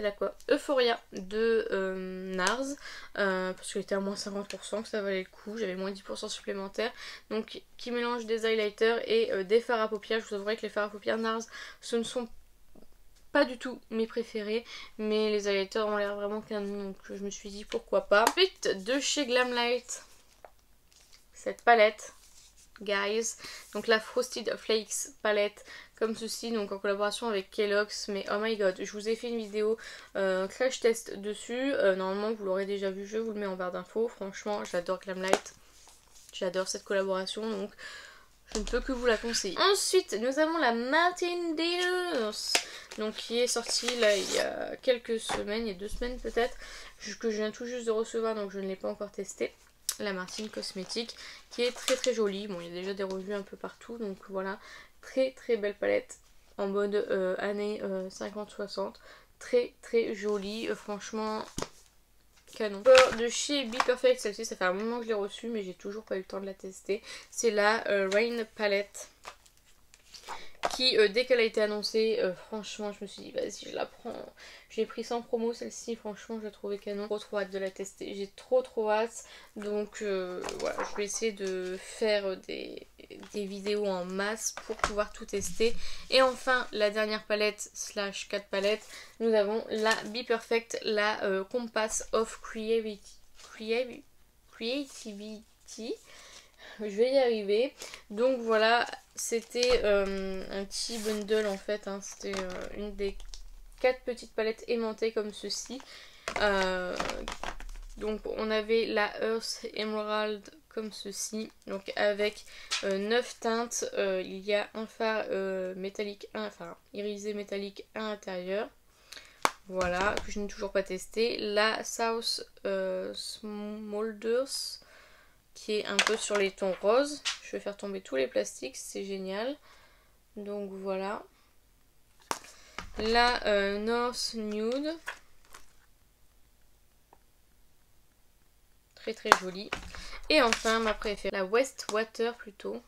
la quoi Euphoria de euh, Nars. Euh, parce qu'elle était à moins 50% que ça valait le coup. J'avais moins 10% supplémentaire donc qui mélange des highlighters et euh, des fards à paupières je vous avouerai que les fards à paupières Nars ce ne sont pas du tout mes préférés. Mais les highlighters ont l'air vraiment canon donc je me suis dit pourquoi pas. Ensuite de chez Glamlight. Cette palette guys donc la Frosted Flakes palette comme ceci, donc en collaboration avec Kellogg's. Mais oh my god, je vous ai fait une vidéo euh, crash test dessus. Euh, normalement, vous l'aurez déjà vu, je vous le mets en barre d'infos. Franchement, j'adore Glamlight. J'adore cette collaboration, donc je ne peux que vous la conseiller. Ensuite, nous avons la Martin Dealers, donc qui est sortie là il y a quelques semaines, il y a deux semaines peut-être, que je viens tout juste de recevoir, donc je ne l'ai pas encore testé la Martine Cosmétique qui est très très jolie. Bon, il y a déjà des revues un peu partout, donc voilà. Très très belle palette en mode euh, années 50-60. Euh, très très jolie, euh, franchement canon. De chez Be Perfect, celle-ci ça fait un moment que je l'ai reçue mais j'ai toujours pas eu le temps de la tester. C'est la Rain Palette qui euh, dès qu'elle a été annoncée euh, franchement je me suis dit vas-y je la prends. J'ai pris sans promo celle-ci franchement je la trouvais canon. Trop trop hâte de la tester. J'ai trop trop hâte. Donc euh, voilà je vais essayer de faire des, des, vidéos en masse pour pouvoir tout tester. Et enfin la dernière palette slash 4 palettes nous avons la Be Perfect la Compass of Creativity Creativity je vais y arriver. Donc voilà, c'était euh, un petit bundle en fait. Hein. C'était euh, une des quatre petites palettes aimantées comme ceci. Euh, donc on avait la Earth Emerald comme ceci. Donc avec 9 teintes. il y a un phare métallique, enfin irisé métallique à l'intérieur. Voilà, que je n'ai toujours pas testé. La South Smolders qui est un peu sur les tons roses. Je vais faire tomber tous les plastiques, c'est génial. Donc voilà. La euh, North Nude. Très très jolie. Et enfin ma préférée, la West Water plutôt.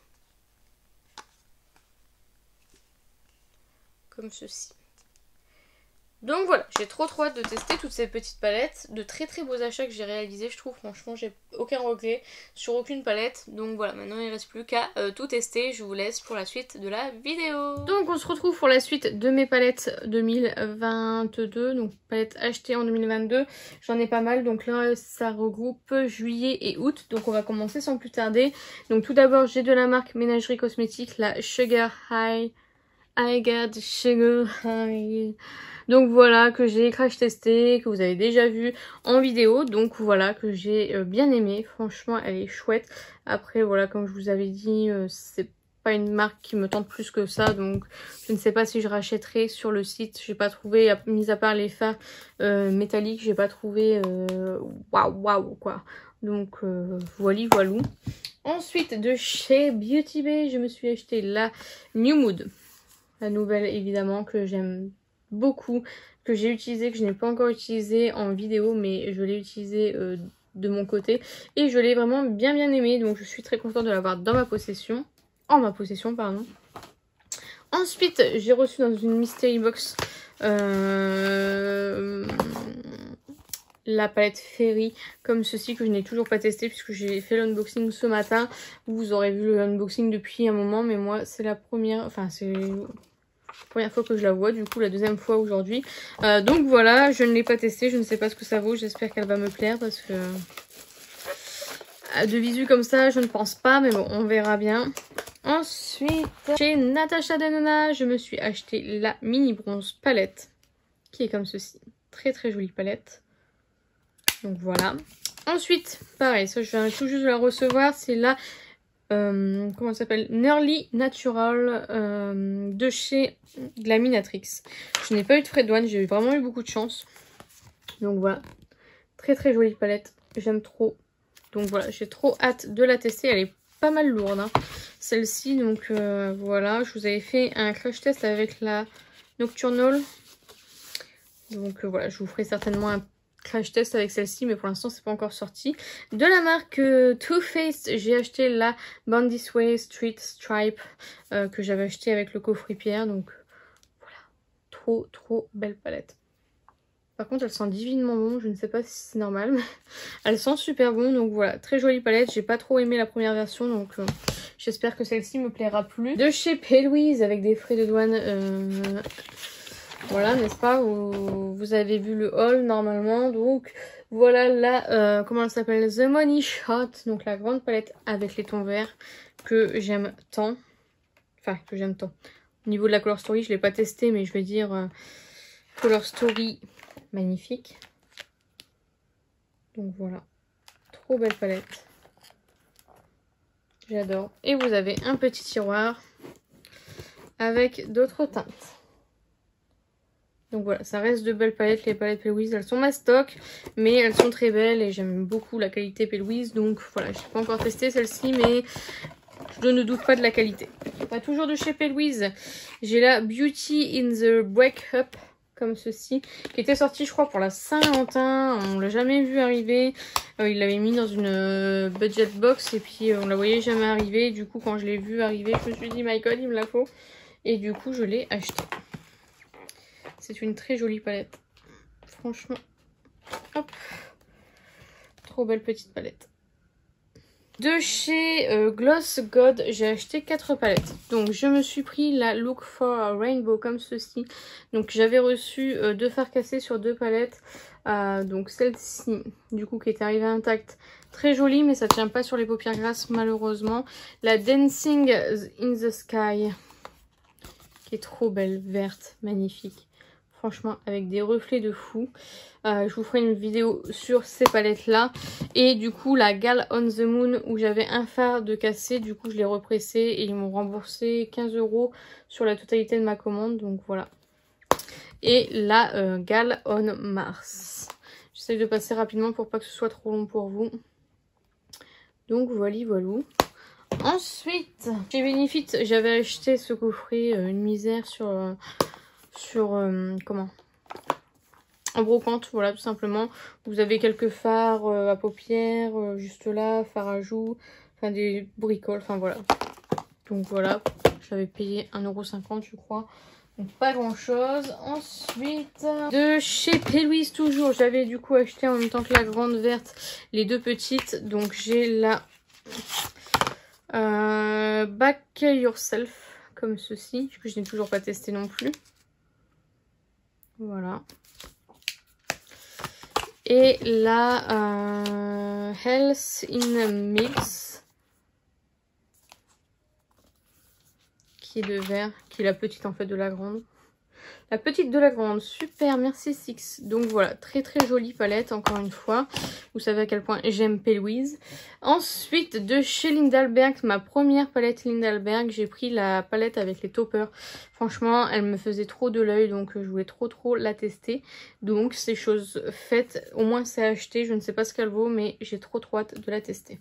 Comme ceci. Donc voilà, j'ai trop trop hâte de tester toutes ces petites palettes. De très très beaux achats que j'ai réalisés, je trouve. Franchement, j'ai aucun regret sur aucune palette. Donc voilà, maintenant il ne reste plus qu'à euh, tout tester. Je vous laisse pour la suite de la vidéo. Donc on se retrouve pour la suite de mes palettes 2022. Donc palettes achetées en 2022. J'en ai pas mal. Donc là, ça regroupe juillet et août. Donc on va commencer sans plus tarder. Donc tout d'abord, j'ai de la marque Ménagerie Cosmétique, la Sugar High. I got Sugar High. Donc voilà, que j'ai crash testé, que vous avez déjà vu en vidéo. Donc voilà, que j'ai euh, bien aimé. Franchement, elle est chouette. Après, voilà, comme je vous avais dit, euh, c'est pas une marque qui me tente plus que ça. Donc je ne sais pas si je rachèterai sur le site. J'ai pas trouvé, mis à part les fards euh, métalliques, j'ai pas trouvé waouh waouh quoi. Donc voilà, voilou. Ensuite, de chez Beauty Bay, je me suis acheté la New Mood. La nouvelle, évidemment, que j'aime beaucoup, que j'ai utilisé, que je n'ai pas encore utilisé en vidéo, mais je l'ai utilisé euh, de mon côté. Et je l'ai vraiment bien bien aimé, donc je suis très contente de l'avoir dans ma possession. En ma possession, pardon. Ensuite, j'ai reçu dans une mystery box euh, la palette Fairy comme ceci que je n'ai toujours pas testé puisque j'ai fait l'unboxing ce matin. Vous aurez vu le unboxing depuis un moment mais moi c'est la première, enfin c'est première fois que je la vois, du coup la deuxième fois aujourd'hui. Euh, donc voilà, je ne l'ai pas testé, je ne sais pas ce que ça vaut, j'espère qu'elle va me plaire parce que de visu comme ça, je ne pense pas, mais bon, on verra bien. Ensuite, chez Natasha Denona, je me suis acheté la mini bronze palette qui est comme ceci. Très très jolie palette. Donc voilà. Ensuite, pareil, ça je viens tout juste de la recevoir, c'est la euh, comment ça s'appelle? Nerly Natural euh, de chez Glaminatrix. Je n'ai pas eu de frais de douane, j'ai vraiment eu beaucoup de chance. Donc voilà, très très jolie palette, j'aime trop. Donc voilà, j'ai trop hâte de la tester, elle est pas mal lourde hein. celle-ci. Donc euh, voilà, je vous avais fait un crash test avec la Nocturnal. Donc voilà, je vous ferai certainement un crash test avec celle-ci mais pour l'instant c'est pas encore sorti. De la marque euh, Too Faced, j'ai acheté la Bondi Way Street Stripe euh, que j'avais acheté avec le coffret pierre donc voilà, trop trop belle palette. Par contre elle sent divinement bon, je ne sais pas si c'est normal (laughs) elle sent super bon donc voilà, très jolie palette, j'ai pas trop aimé la première version donc euh, j'espère que celle-ci me plaira plus. De chez P. Avec des frais de douane voilà, n'est-ce pas vous, avez vu le haul normalement. Donc voilà là, euh, comment elle s'appelle The Money Shot. Donc la grande palette avec les tons verts que j'aime tant. Enfin, que j'aime tant. Au niveau de la Color Story, je ne l'ai pas testé, mais je vais dire euh, Color Story magnifique. Donc voilà, trop belle palette. J'adore. Et vous avez un petit tiroir avec d'autres teintes. Donc voilà, ça reste de belles palettes, les palettes Pelouise. Elles sont ma stock, mais elles sont très belles et j'aime beaucoup la qualité Pelouise. Donc voilà, je n'ai pas encore testé celle-ci, mais je ne doute pas de la qualité. Pas toujours de chez Pelouise. J'ai la Beauty in the Break-Up, comme ceci, qui était sortie, je crois, pour la Saint-Valentin. On l'a jamais vu arriver. Euh, il l'avait mis dans une euh, budget box et puis euh, on la voyait jamais arriver. Du coup, quand je l'ai vu arriver, je me suis dit, my god, il me la faut. Et du coup, je l'ai acheté. C'est une très jolie palette. Franchement. Hop. Trop belle petite palette. De chez euh, Gloss God, j'ai acheté 4 palettes. Donc je me suis pris la Look for a Rainbow comme ceci. Donc j'avais reçu euh, deux fards cassés sur deux palettes. Euh, donc celle-ci, du coup, qui est arrivée intacte. Très jolie, mais ça tient pas sur les paupières grasses malheureusement. La Dancing in the Sky, qui est trop belle, verte, magnifique franchement avec des reflets de fou. Euh, je vous ferai une vidéo sur ces palettes là. Et du coup la Gal on the Moon où j'avais un phare de cassé, du coup je l'ai repressé et ils m'ont remboursé 15 euros sur la totalité de ma commande. Donc voilà. Et la euh, Gal on Mars. J'essaie de passer rapidement pour pas que ce soit trop long pour vous. Donc voilà, voilà. Ensuite, chez Benefit, j'avais acheté ce coffret, euh, une misère sur sur euh, comment? En brocante, voilà, tout simplement. Vous avez quelques fards euh, à paupières, euh, juste là, fards à joues, enfin des bricoles, enfin voilà. Donc voilà, j'avais payé 1,50€ je crois. Donc pas grand chose. Ensuite, de chez Pelouise toujours, j'avais du coup acheté en même temps que la grande verte les deux petites. Donc j'ai la Back Yourself comme ceci, que je n'ai toujours pas testé non plus. Voilà. Et la euh, Health in Mix. Qui est de vert, qui est la petite en fait de la grande. La petite de la grande, super, merci Six. Donc voilà, très très jolie palette, encore une fois. Vous savez à quel point j'aime Pelouise. Ensuite, de chez Lindalberg, ma première palette Lindalberg, j'ai pris la palette avec les toppers. Franchement, elle me faisait trop de l'œil, donc je voulais trop trop la tester. Donc c'est chose faite, au moins c'est acheté, je ne sais pas ce qu'elle vaut, mais j'ai trop trop hâte de la tester.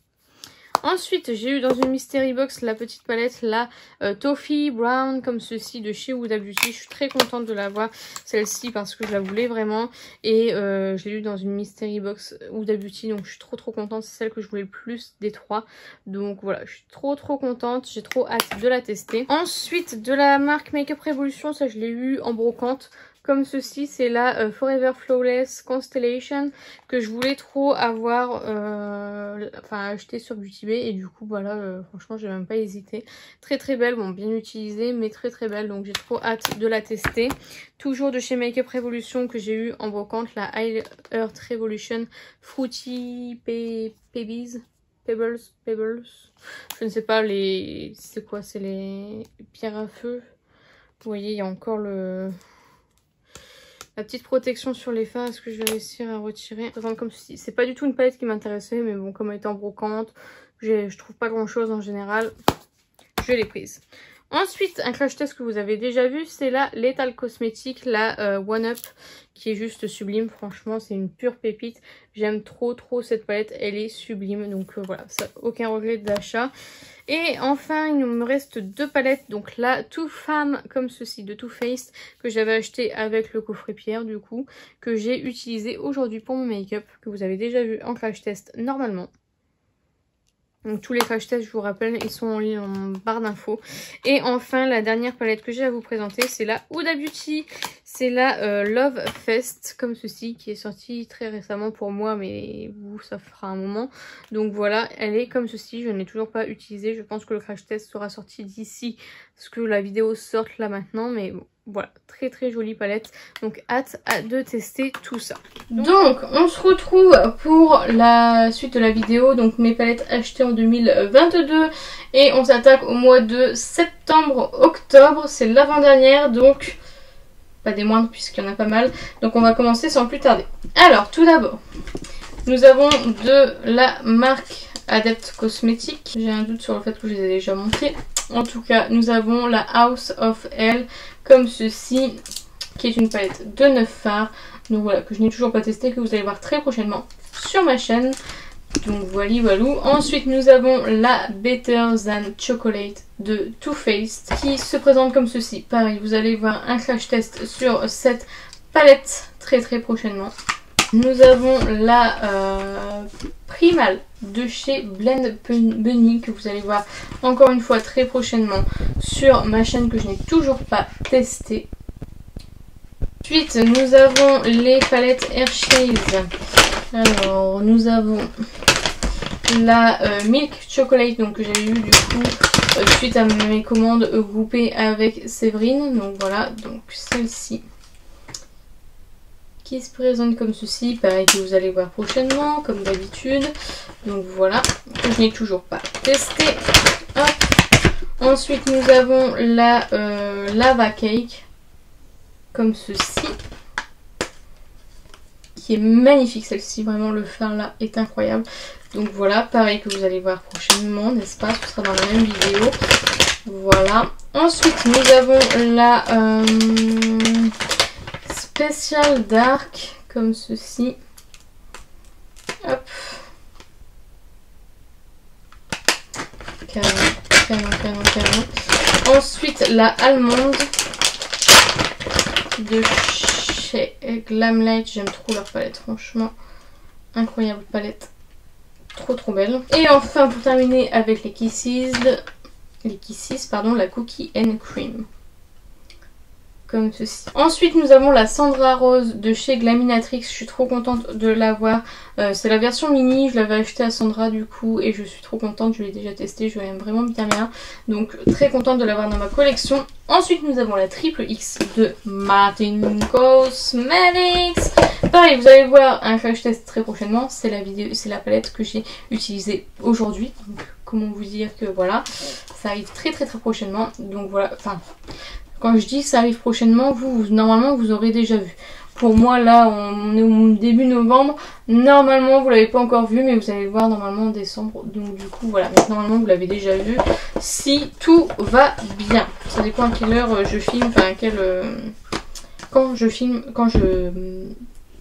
Ensuite, j'ai eu dans une mystery box la petite palette, la euh, Toffee Brown, comme ceci, de chez Huda Beauty. Je suis très contente de l'avoir, celle-ci, parce que je la voulais vraiment. Et euh, je l'ai eu dans une mystery box Huda Beauty, donc je suis trop trop contente. C'est celle que je voulais le plus des trois. Donc voilà, je suis trop trop contente. J'ai trop hâte de la tester. Ensuite, de la marque Makeup Revolution, ça je l'ai eu en brocante comme ceci. C'est la euh, Forever Flawless Constellation que je voulais trop avoir, euh, enfin acheter sur Beauty Bay. Et du coup, voilà, euh, franchement, j'ai même pas hésité. Très très belle, bon, bien utilisée, mais très très belle. Donc j'ai trop hâte de la tester. Toujours de chez Makeup Revolution que j'ai eu en brocante, la High Earth Revolution Fruity Pebbles. Pebbles, Pebbles, je ne sais pas les, c'est quoi, c'est les pierres à feu. Vous voyez, il y a encore le, la petite protection sur les fins, est-ce que je vais réussir à retirer? Comme ceci. C'est pas du tout une palette qui m'intéressait, mais bon, comme elle est en brocante, je trouve pas grand chose en général. Je l'ai prise. Ensuite, un crash test que vous avez déjà vu, c'est la Lethal Cosmétique, la euh, One Up, qui est juste sublime. Franchement, c'est une pure pépite. J'aime trop trop cette palette, elle est sublime. Donc euh, voilà, aucun regret d'achat. Et enfin, il me reste deux palettes. Donc la Too Femme, comme ceci, de Too Faced, que j'avais acheté avec le coffret pierre du coup, que j'ai utilisé aujourd'hui pour mon make-up, que vous avez déjà vu en crash test normalement. Donc tous les crash tests, je vous rappelle, ils sont en ligne en barre d'infos. Et enfin, la dernière palette que j'ai à vous présenter, c'est la Huda Beauty. C'est la euh, Love Fest, comme ceci, qui est sortie très récemment pour moi, mais vous, ça fera un moment. Donc voilà, elle est comme ceci, je ne l'ai toujours pas utilisée. Je pense que le crash test sera sorti d'ici, ce que la vidéo sorte là maintenant, mais bon, voilà, très très jolie palette. Donc hâte de tester tout ça. Donc on se retrouve pour la suite de la vidéo. Donc mes palettes achetées en 2022. Et on s'attaque au mois de septembre-octobre. C'est l'avant-dernière donc pas des moindres puisqu'il y en a pas mal. Donc on va commencer sans plus tarder. Alors tout d'abord, nous avons de la marque Adept Cosmetics. J'ai un doute sur le fait que je les ai déjà montrées. En tout cas, nous avons la House of L comme ceci, qui est une palette de 9 fards. Donc voilà, que je n'ai toujours pas testé, que vous allez voir très prochainement sur ma chaîne. Donc voilà, voilà. Ensuite, nous avons la Better Than Chocolate de Too Faced qui se présente comme ceci. Pareil, vous allez voir un crash test sur cette palette très très prochainement. Nous avons la euh, Primal de chez Blend Bunny que vous allez voir encore une fois très prochainement sur ma chaîne que je n'ai toujours pas testé. Ensuite, nous avons les palettes Hershey's. Alors, nous avons la euh, Milk Chocolate donc que j'ai eu du coup euh, suite à mes commandes groupées avec Séverine. Donc voilà, donc celle-ci qui se présente comme ceci, pareil que vous allez voir prochainement, comme d'habitude. Donc voilà, que je n'ai toujours pas testé. Ensuite, nous avons la euh, lava cake, comme ceci, qui est magnifique celle-ci, vraiment le fard là est incroyable. Donc voilà, pareil que vous allez voir prochainement, n'est-ce pas? Ce sera dans la même vidéo. Voilà. Ensuite, nous avons la... Euh, spécial dark comme ceci. Hop. Canon, canon, canon, Ensuite, la allemande de chez Glamlight. J'aime trop leur palette, franchement. Incroyable palette. Trop trop belle. Et enfin, pour terminer avec les Kisses, les Kisses, pardon, la Cookie and Cream ceci. Ensuite nous avons la Sandra Rose de chez Glaminatrix, je suis trop contente de l'avoir. Euh, c'est la version mini, je l'avais acheté à Sandra du coup et je suis trop contente, je l'ai déjà testé, je l'aime vraiment bien bien. Donc très contente de l'avoir dans ma collection. Ensuite nous avons la triple X de Martin Cosmetics. Pareil, vous allez voir un crash test très prochainement, c'est la c'est la palette que j'ai utilisée aujourd'hui. Donc comment vous dire que voilà, ça arrive très très très prochainement. Donc voilà, enfin quand je dis que ça arrive prochainement, vous, normalement vous aurez déjà vu. Pour moi là on est au début novembre, normalement vous l'avez pas encore vu mais vous allez le voir normalement en décembre. Donc du coup voilà, normalement vous l'avez déjà vu. Si tout va bien, ça dépend à quelle heure euh, je filme, enfin à quelle... Euh, quand je filme, quand je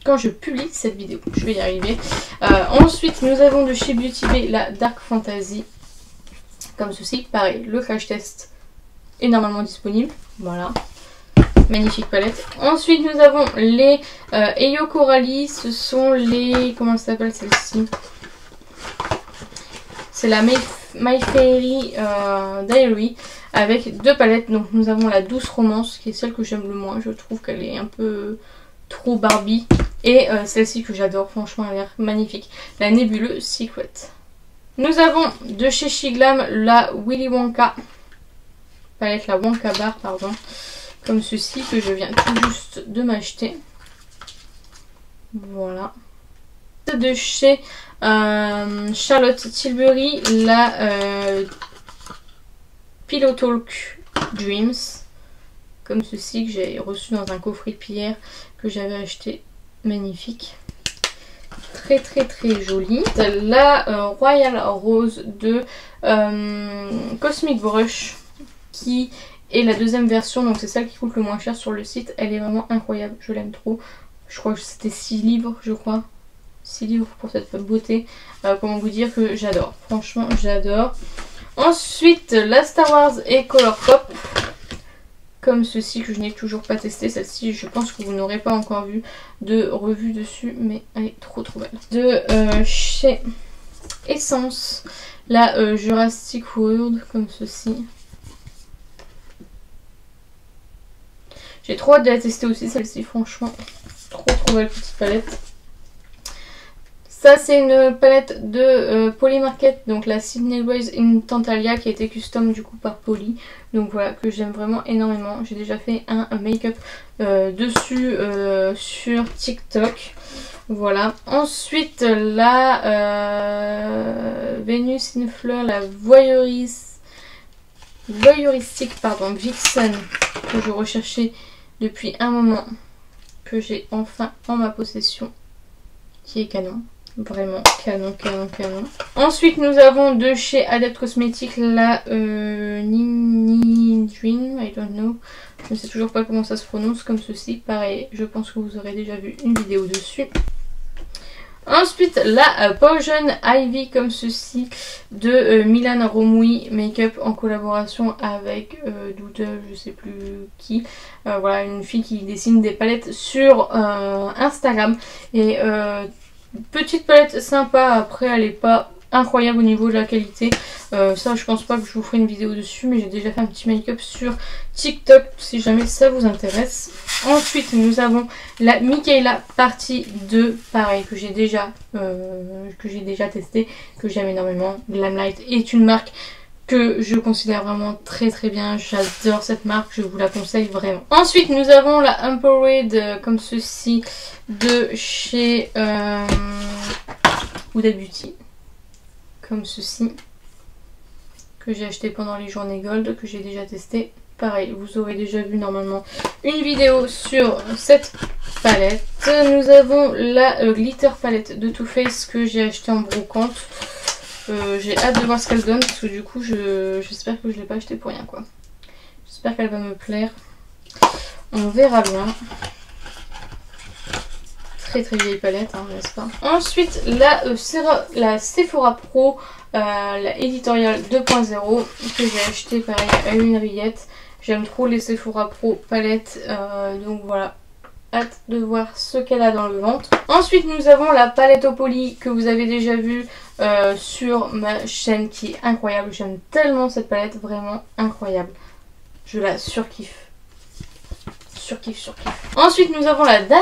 quand je publie cette vidéo. Je vais y arriver. Euh, ensuite, nous avons de chez Beauty Bay la Dark Fantasy. Comme ceci. Pareil, le crash test est normalement disponible. Voilà. Magnifique palette. Ensuite, nous avons les euh, Eyo Coralie. Ce sont les... Comment ça s'appelle celle-ci? C'est la My, Fairy euh, Diary avec deux palettes. Donc, nous avons la Douce Romance qui est celle que j'aime le moins. Je trouve qu'elle est un peu trop Barbie. Et euh, celle-ci que j'adore, franchement, elle a l'air magnifique. La nébuleuse Secret. Nous avons de chez Shiglam la Willy Wonka. Palette la Wonka Bar, pardon. Comme ceci que je viens tout juste de m'acheter. Voilà. De chez euh, Charlotte Tilbury, la euh, Pillow Talk Dreams. Comme ceci que j'ai reçu dans un coffret de pierre que j'avais acheté magnifique. Très très très jolie. La euh, Royal Rose de euh, Cosmic Brush qui est la deuxième version. Donc c'est celle qui coûte le moins cher sur le site. Elle est vraiment incroyable. Je l'aime trop. Je crois que c'était 6 livres je crois. 6 livres pour cette beauté. Euh, comment vous dire que j'adore. Franchement j'adore. Ensuite la Star Wars et Color Pop comme ceci que je n'ai toujours pas testé. Celle-ci, je pense que vous n'aurez pas encore vu de revue dessus, mais elle est trop trop belle. De euh, chez Essence, la euh, Jurassic World, comme ceci. J'ai trop hâte de la tester aussi, celle-ci, franchement. Trop trop belle petite palette. Ça c'est une palette de euh, Polymarket, donc la Sydney Boys Tantalia qui a été custom du coup par Poly. Donc voilà, que j'aime vraiment énormément. J'ai déjà fait un, make-up euh, dessus euh, sur TikTok. Voilà. Ensuite la Venus in Fleur, la voyeuris, voyeuristique pardon, Vixen que je recherchais depuis un moment. Que j'ai enfin en ma possession. Qui est canon. Vraiment canon, canon, canon. Ensuite, nous avons de chez Adept Cosmetics la euh, Nini Dream, I don't know. Je ne sais toujours pas comment ça se prononce, comme ceci. Pareil, je pense que vous aurez déjà vu une vidéo dessus. Ensuite, la euh, Potion Ivy comme ceci de euh, Milan Romui Makeup en collaboration avec euh, Doodle, je sais plus qui. voilà, une fille qui dessine des palettes sur Instagram. Et Petite palette sympa, après elle est pas incroyable au niveau de la qualité. Euh, ça je pense pas que je vous ferai une vidéo dessus mais j'ai déjà fait un petit make-up sur TikTok si jamais ça vous intéresse. Ensuite nous avons la Michaela partie 2, pareil que j'ai déjà, euh, que j'ai déjà testé, que j'aime énormément. Glamlight est une marque que je considère vraiment très très bien. J'adore cette marque, je vous la conseille vraiment. Ensuite, nous avons la Empowered euh, comme ceci de chez euh, Huda Beauty. Comme ceci. Que j'ai acheté pendant les journées Gold, que j'ai déjà testé. Pareil, vous aurez déjà vu normalement une vidéo sur cette palette. Nous avons la euh, Glitter Palette de Too Faced que j'ai acheté en brocante. Euh, j'ai hâte de voir ce qu'elle donne parce que du coup j'espère que je l'ai pas acheté pour rien quoi. J'espère qu'elle va me plaire. On verra bien. Très très vieille palette, hein, n'est-ce pas? Ensuite, la, euh, la Sephora Pro, euh, la éditoriale 2.0 que j'ai acheté pareil à une rillette. J'aime trop les Sephora Pro palettes, donc voilà, hâte de voir ce qu'elle a dans le ventre. Ensuite nous avons la palette au poly que vous avez déjà vu euh, sur ma chaîne qui est incroyable. J'aime tellement cette palette, vraiment incroyable. Je la surkiffe. Surkiffe, surkiffe. Ensuite, nous avons la Dana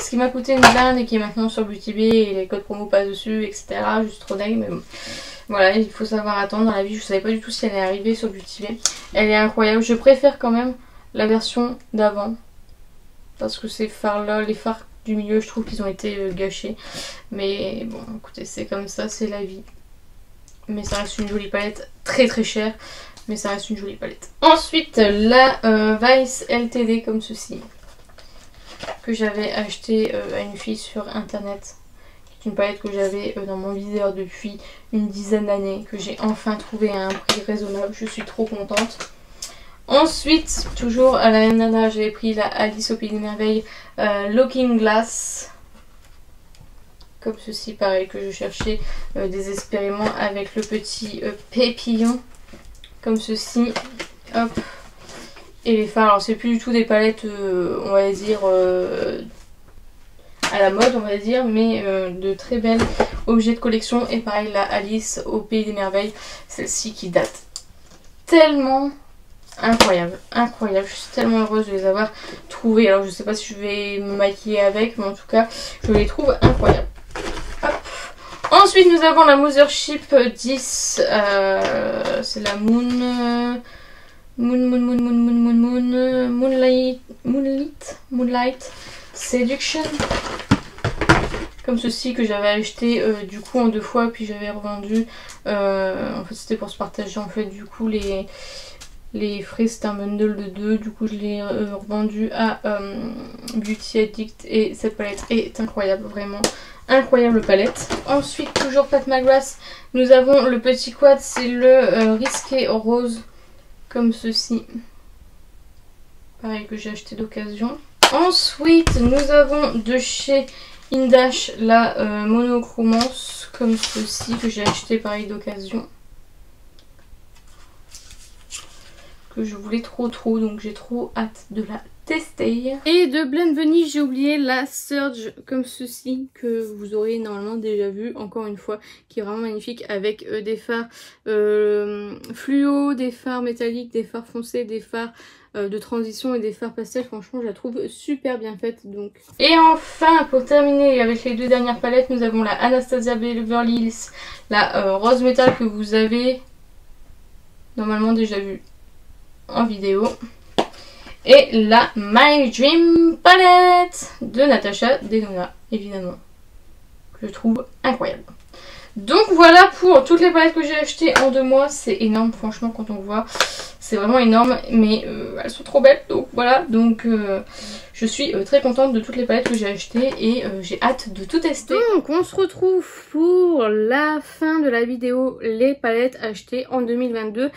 ce qui m'a coûté une blinde et qui est maintenant sur Beauty Bay et les codes promo passent dessus, etc. Juste trop dingue, mais bon. Voilà, il faut savoir attendre dans la vie. Je savais pas du tout si elle est arrivée sur Beauty Bay. Elle est incroyable. Je préfère quand même la version d'avant. Parce que ces phares-là, les phares du milieu, je trouve qu'ils ont été euh, gâchés. Mais bon, écoutez, c'est comme ça, c'est la vie. Mais ça reste une jolie palette, très très chère. Mais ça reste une jolie palette. Ensuite, la euh, Vice LTD comme ceci. Que j'avais acheté euh, à une fille sur internet une palette que j'avais euh, dans mon viseur depuis une dizaine d'années, que j'ai enfin trouvé à un prix raisonnable. Je suis trop contente. Ensuite, toujours à la même nana, j'avais pris la Alice au Pays des Looking Glass. Comme ceci, pareil, que je cherchais euh, désespérément avec le petit pépillon. Comme ceci. Hop. Et les fards, alors c'est plus du tout des palettes, on va dire, à la mode on va dire mais euh, de très belles objets de collection et pareil la Alice au pays des merveilles celle-ci qui date tellement incroyable incroyable je suis tellement heureuse de les avoir trouvées alors je sais pas si je vais me maquiller avec mais en tout cas je les trouve incroyables Ensuite, nous avons la Mothership euh, 10. Euh, c'est la Moon. Euh, moon, Moon, Moon, Moon, Moon, Moon, Moon, Moonlight, Moonlight, Moonlight Seduction. Comme ceci que j'avais acheté du coup en deux fois, puis j'avais revendu. En fait, c'était pour se partager en fait du coup les, les frais c'était un bundle de deux. Du coup je l'ai euh, revendu à Beauty Addict. Et cette palette est incroyable vraiment incroyable palette. Ensuite toujours Pat McGrath nous avons le petit quad c'est le risqué rose comme ceci. Pareil que j'ai acheté d'occasion. Ensuite, nous avons de chez Indash la euh, monochromance comme ceci que j'ai acheté pareil d'occasion. Que je voulais trop trop donc j'ai trop hâte de la tester. Et de Blend Bunny, j'ai oublié la Surge comme ceci que vous aurez normalement déjà vu encore une fois qui est vraiment magnifique avec euh, des fards euh, fluo, des fards métalliques, des fards foncés, des fards euh, de transition et des fards pastels. Franchement, je la trouve super bien faite. donc. Et enfin, pour terminer avec les deux dernières palettes, nous avons la Anastasia Beverly Hills, la Rose Metal que vous avez normalement déjà vu en vidéo et la My Dream Palette de Natasha Denona, évidemment. Je trouve incroyable. Donc voilà pour toutes les palettes que j'ai achetées en deux mois. C'est énorme, franchement, quand on voit. C'est vraiment énorme, mais euh, elles sont trop belles. Donc voilà, donc euh, je suis euh, très contente de toutes les palettes que j'ai achetées et j'ai hâte de tout tester. Donc on se retrouve pour la fin de la vidéo, les palettes achetées en 2022.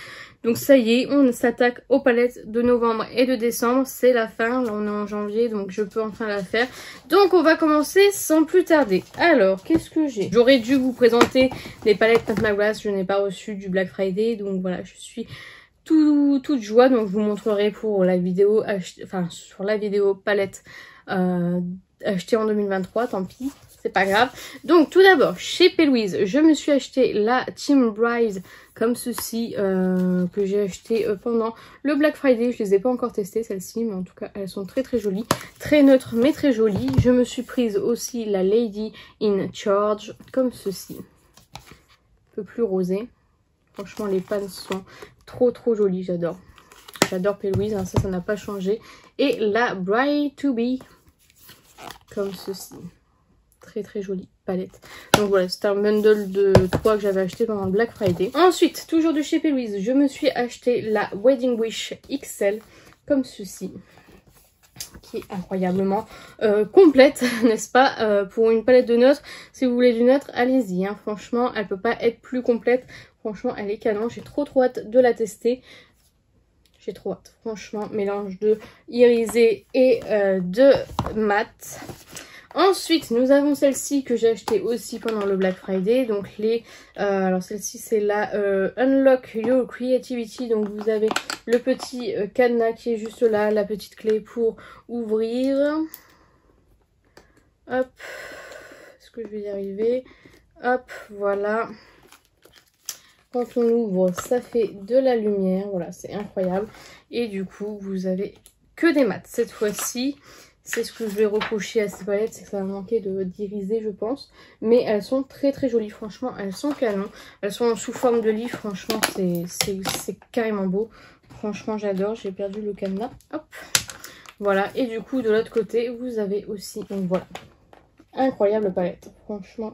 Donc ça y est, on s'attaque aux palettes de novembre et de décembre. C'est la fin, on est en janvier, donc je peux enfin la faire. Donc on va commencer sans plus tarder. Alors, qu'est-ce que j'ai? J'aurais dû vous présenter des palettes Pat McGrath, je n'ai pas reçu du Black Friday, donc voilà, je suis tout, toute joie. Donc je vous montrerai pour la vidéo, enfin sur la vidéo palette euh, achetée en 2023, tant pis c'est pas grave. Donc tout d'abord, chez Pelouise, je me suis acheté la Team Bride comme ceci euh, que j'ai acheté euh, pendant le Black Friday. Je les ai pas encore testées celles-ci, mais en tout cas elles sont très très jolies. Très neutres mais très jolies. Je me suis prise aussi la Lady in Charge comme ceci. Un peu plus rosé. Franchement les pannes sont trop trop jolies, j'adore. J'adore Pelouise, hein, ça ça n'a pas changé. Et la Bride to Be comme ceci très très jolie palette. Donc voilà, c'est un bundle de 3 que j'avais acheté pendant le Black Friday. Ensuite, toujours de chez P. Louise, je me suis acheté la Wedding Wish XL, comme ceci qui est incroyablement euh, complète, (laughs) n'est-ce pas? Euh, Pour une palette de neutre, si vous voulez du neutre, allez-y. Hein. Franchement, elle peut pas être plus complète. Franchement, elle est canon. J'ai trop trop hâte de la tester. J'ai trop hâte. Franchement, mélange de irisé et euh, de mat. Ensuite, nous avons celle-ci que j'ai achetée aussi pendant le Black Friday. Donc les, euh, alors celle-ci c'est la euh, Unlock Your Creativity. Donc vous avez le petit euh, cadenas qui est juste là, la petite clé pour ouvrir. Hop, est-ce que je vais y arriver? Hop, voilà. Quand on ouvre, ça fait de la lumière. Voilà, c'est incroyable. Et du coup, vous avez que des maths cette fois-ci. C'est ce que je vais reprocher à ces palettes, c'est que ça va manquer d'iriser je pense. Mais elles sont très très jolies, franchement, elles sont canon. Elles sont sous forme de lit, franchement, c'est carrément beau. Franchement, j'adore, j'ai perdu le cadenas. Hop Voilà, et du coup, de l'autre côté, vous avez aussi, donc voilà, incroyable palette, franchement.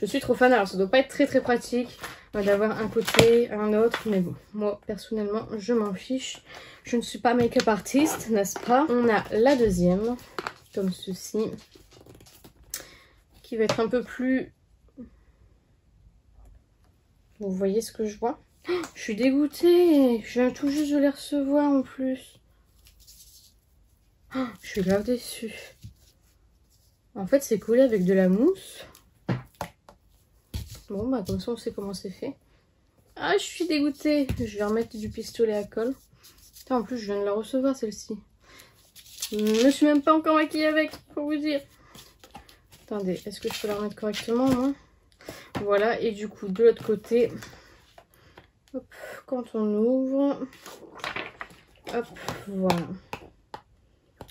Je suis trop fan, alors ça doit pas être très très pratique euh, d'avoir un côté, un autre, mais bon, moi personnellement, je m'en fiche. Je ne suis pas make-up artiste, n'est-ce pas? On a la deuxième, comme ceci, qui va être un peu plus... Vous voyez ce que je vois? Je suis dégoûtée Je viens tout juste de les recevoir en plus. Je suis grave déçue. En fait, c'est collé avec de la mousse. Bon, bah comme ça, on sait comment c'est fait. Ah, je suis dégoûtée Je vais remettre du pistolet à colle en plus, je viens de la recevoir, celle-ci. Je me suis même pas encore maquillée avec, pour vous dire. Attendez, est-ce que je peux la remettre correctement, moi? Voilà, et du coup, de l'autre côté, quand on ouvre, hop, voilà.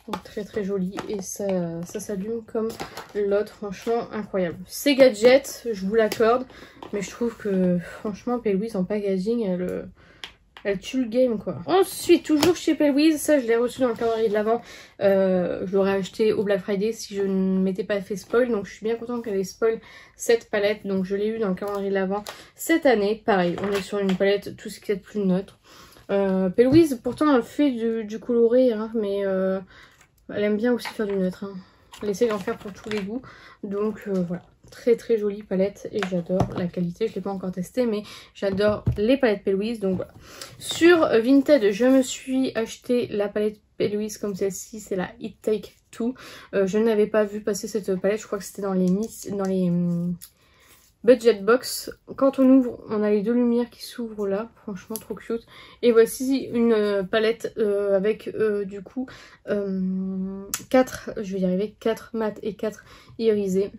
Donc, très très joli et ça, ça s'allume comme l'autre, franchement incroyable. C'est gadget, je vous l'accorde, mais je trouve que franchement Louise en packaging, elle, elle tue le game quoi. Ensuite, toujours chez Pellwiz, ça je l'ai reçu dans le calendrier de l'avant. Euh, je l'aurais acheté au Black Friday si je ne m'étais pas fait spoil. Donc je suis bien contente qu'elle ait spoil cette palette. Donc je l'ai eu dans le calendrier de l'avant cette année. Pareil, on est sur une palette tout ce qui est plus neutre. Euh, pourtant elle fait du, coloré, hein, mais euh, elle aime bien aussi faire du neutre. Hein. Elle essaie d'en faire pour tous les goûts. Donc euh, voilà très très jolie palette et j'adore la qualité. Je ne l'ai pas encore testé mais j'adore les palettes Pelouise. Donc voilà. Sur Vinted, je me suis acheté la palette Pelouise comme celle-ci. C'est la It Take Two. Euh, je n'avais pas vu passer cette palette. Je crois que c'était dans les, dans les hum, budget box. Quand on ouvre, on a les deux lumières qui s'ouvrent là. Franchement, trop cute. Et voici une euh, palette euh, avec du coup 4, je vais y arriver, 4 mat et 4 irisés.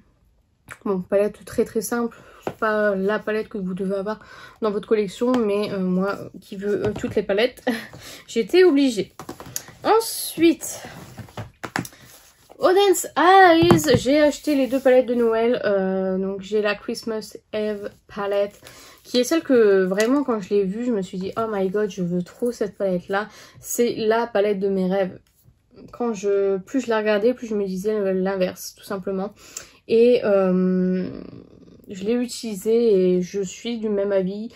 Bon, palette très très simple, pas la palette que vous devez avoir dans votre collection, mais euh, moi qui veux euh, toutes les palettes, (laughs) j'étais obligée. Ensuite, Odense Eyes, j'ai acheté les deux palettes de Noël, euh, donc j'ai la Christmas Eve palette, qui est celle que vraiment quand je l'ai vue, je me suis dit oh my god, je veux trop cette palette là, c'est la palette de mes rêves. Quand je, plus je la regardais, plus je me disais l'inverse, tout simplement. Et euh, je l'ai utilisé et je suis du même avis.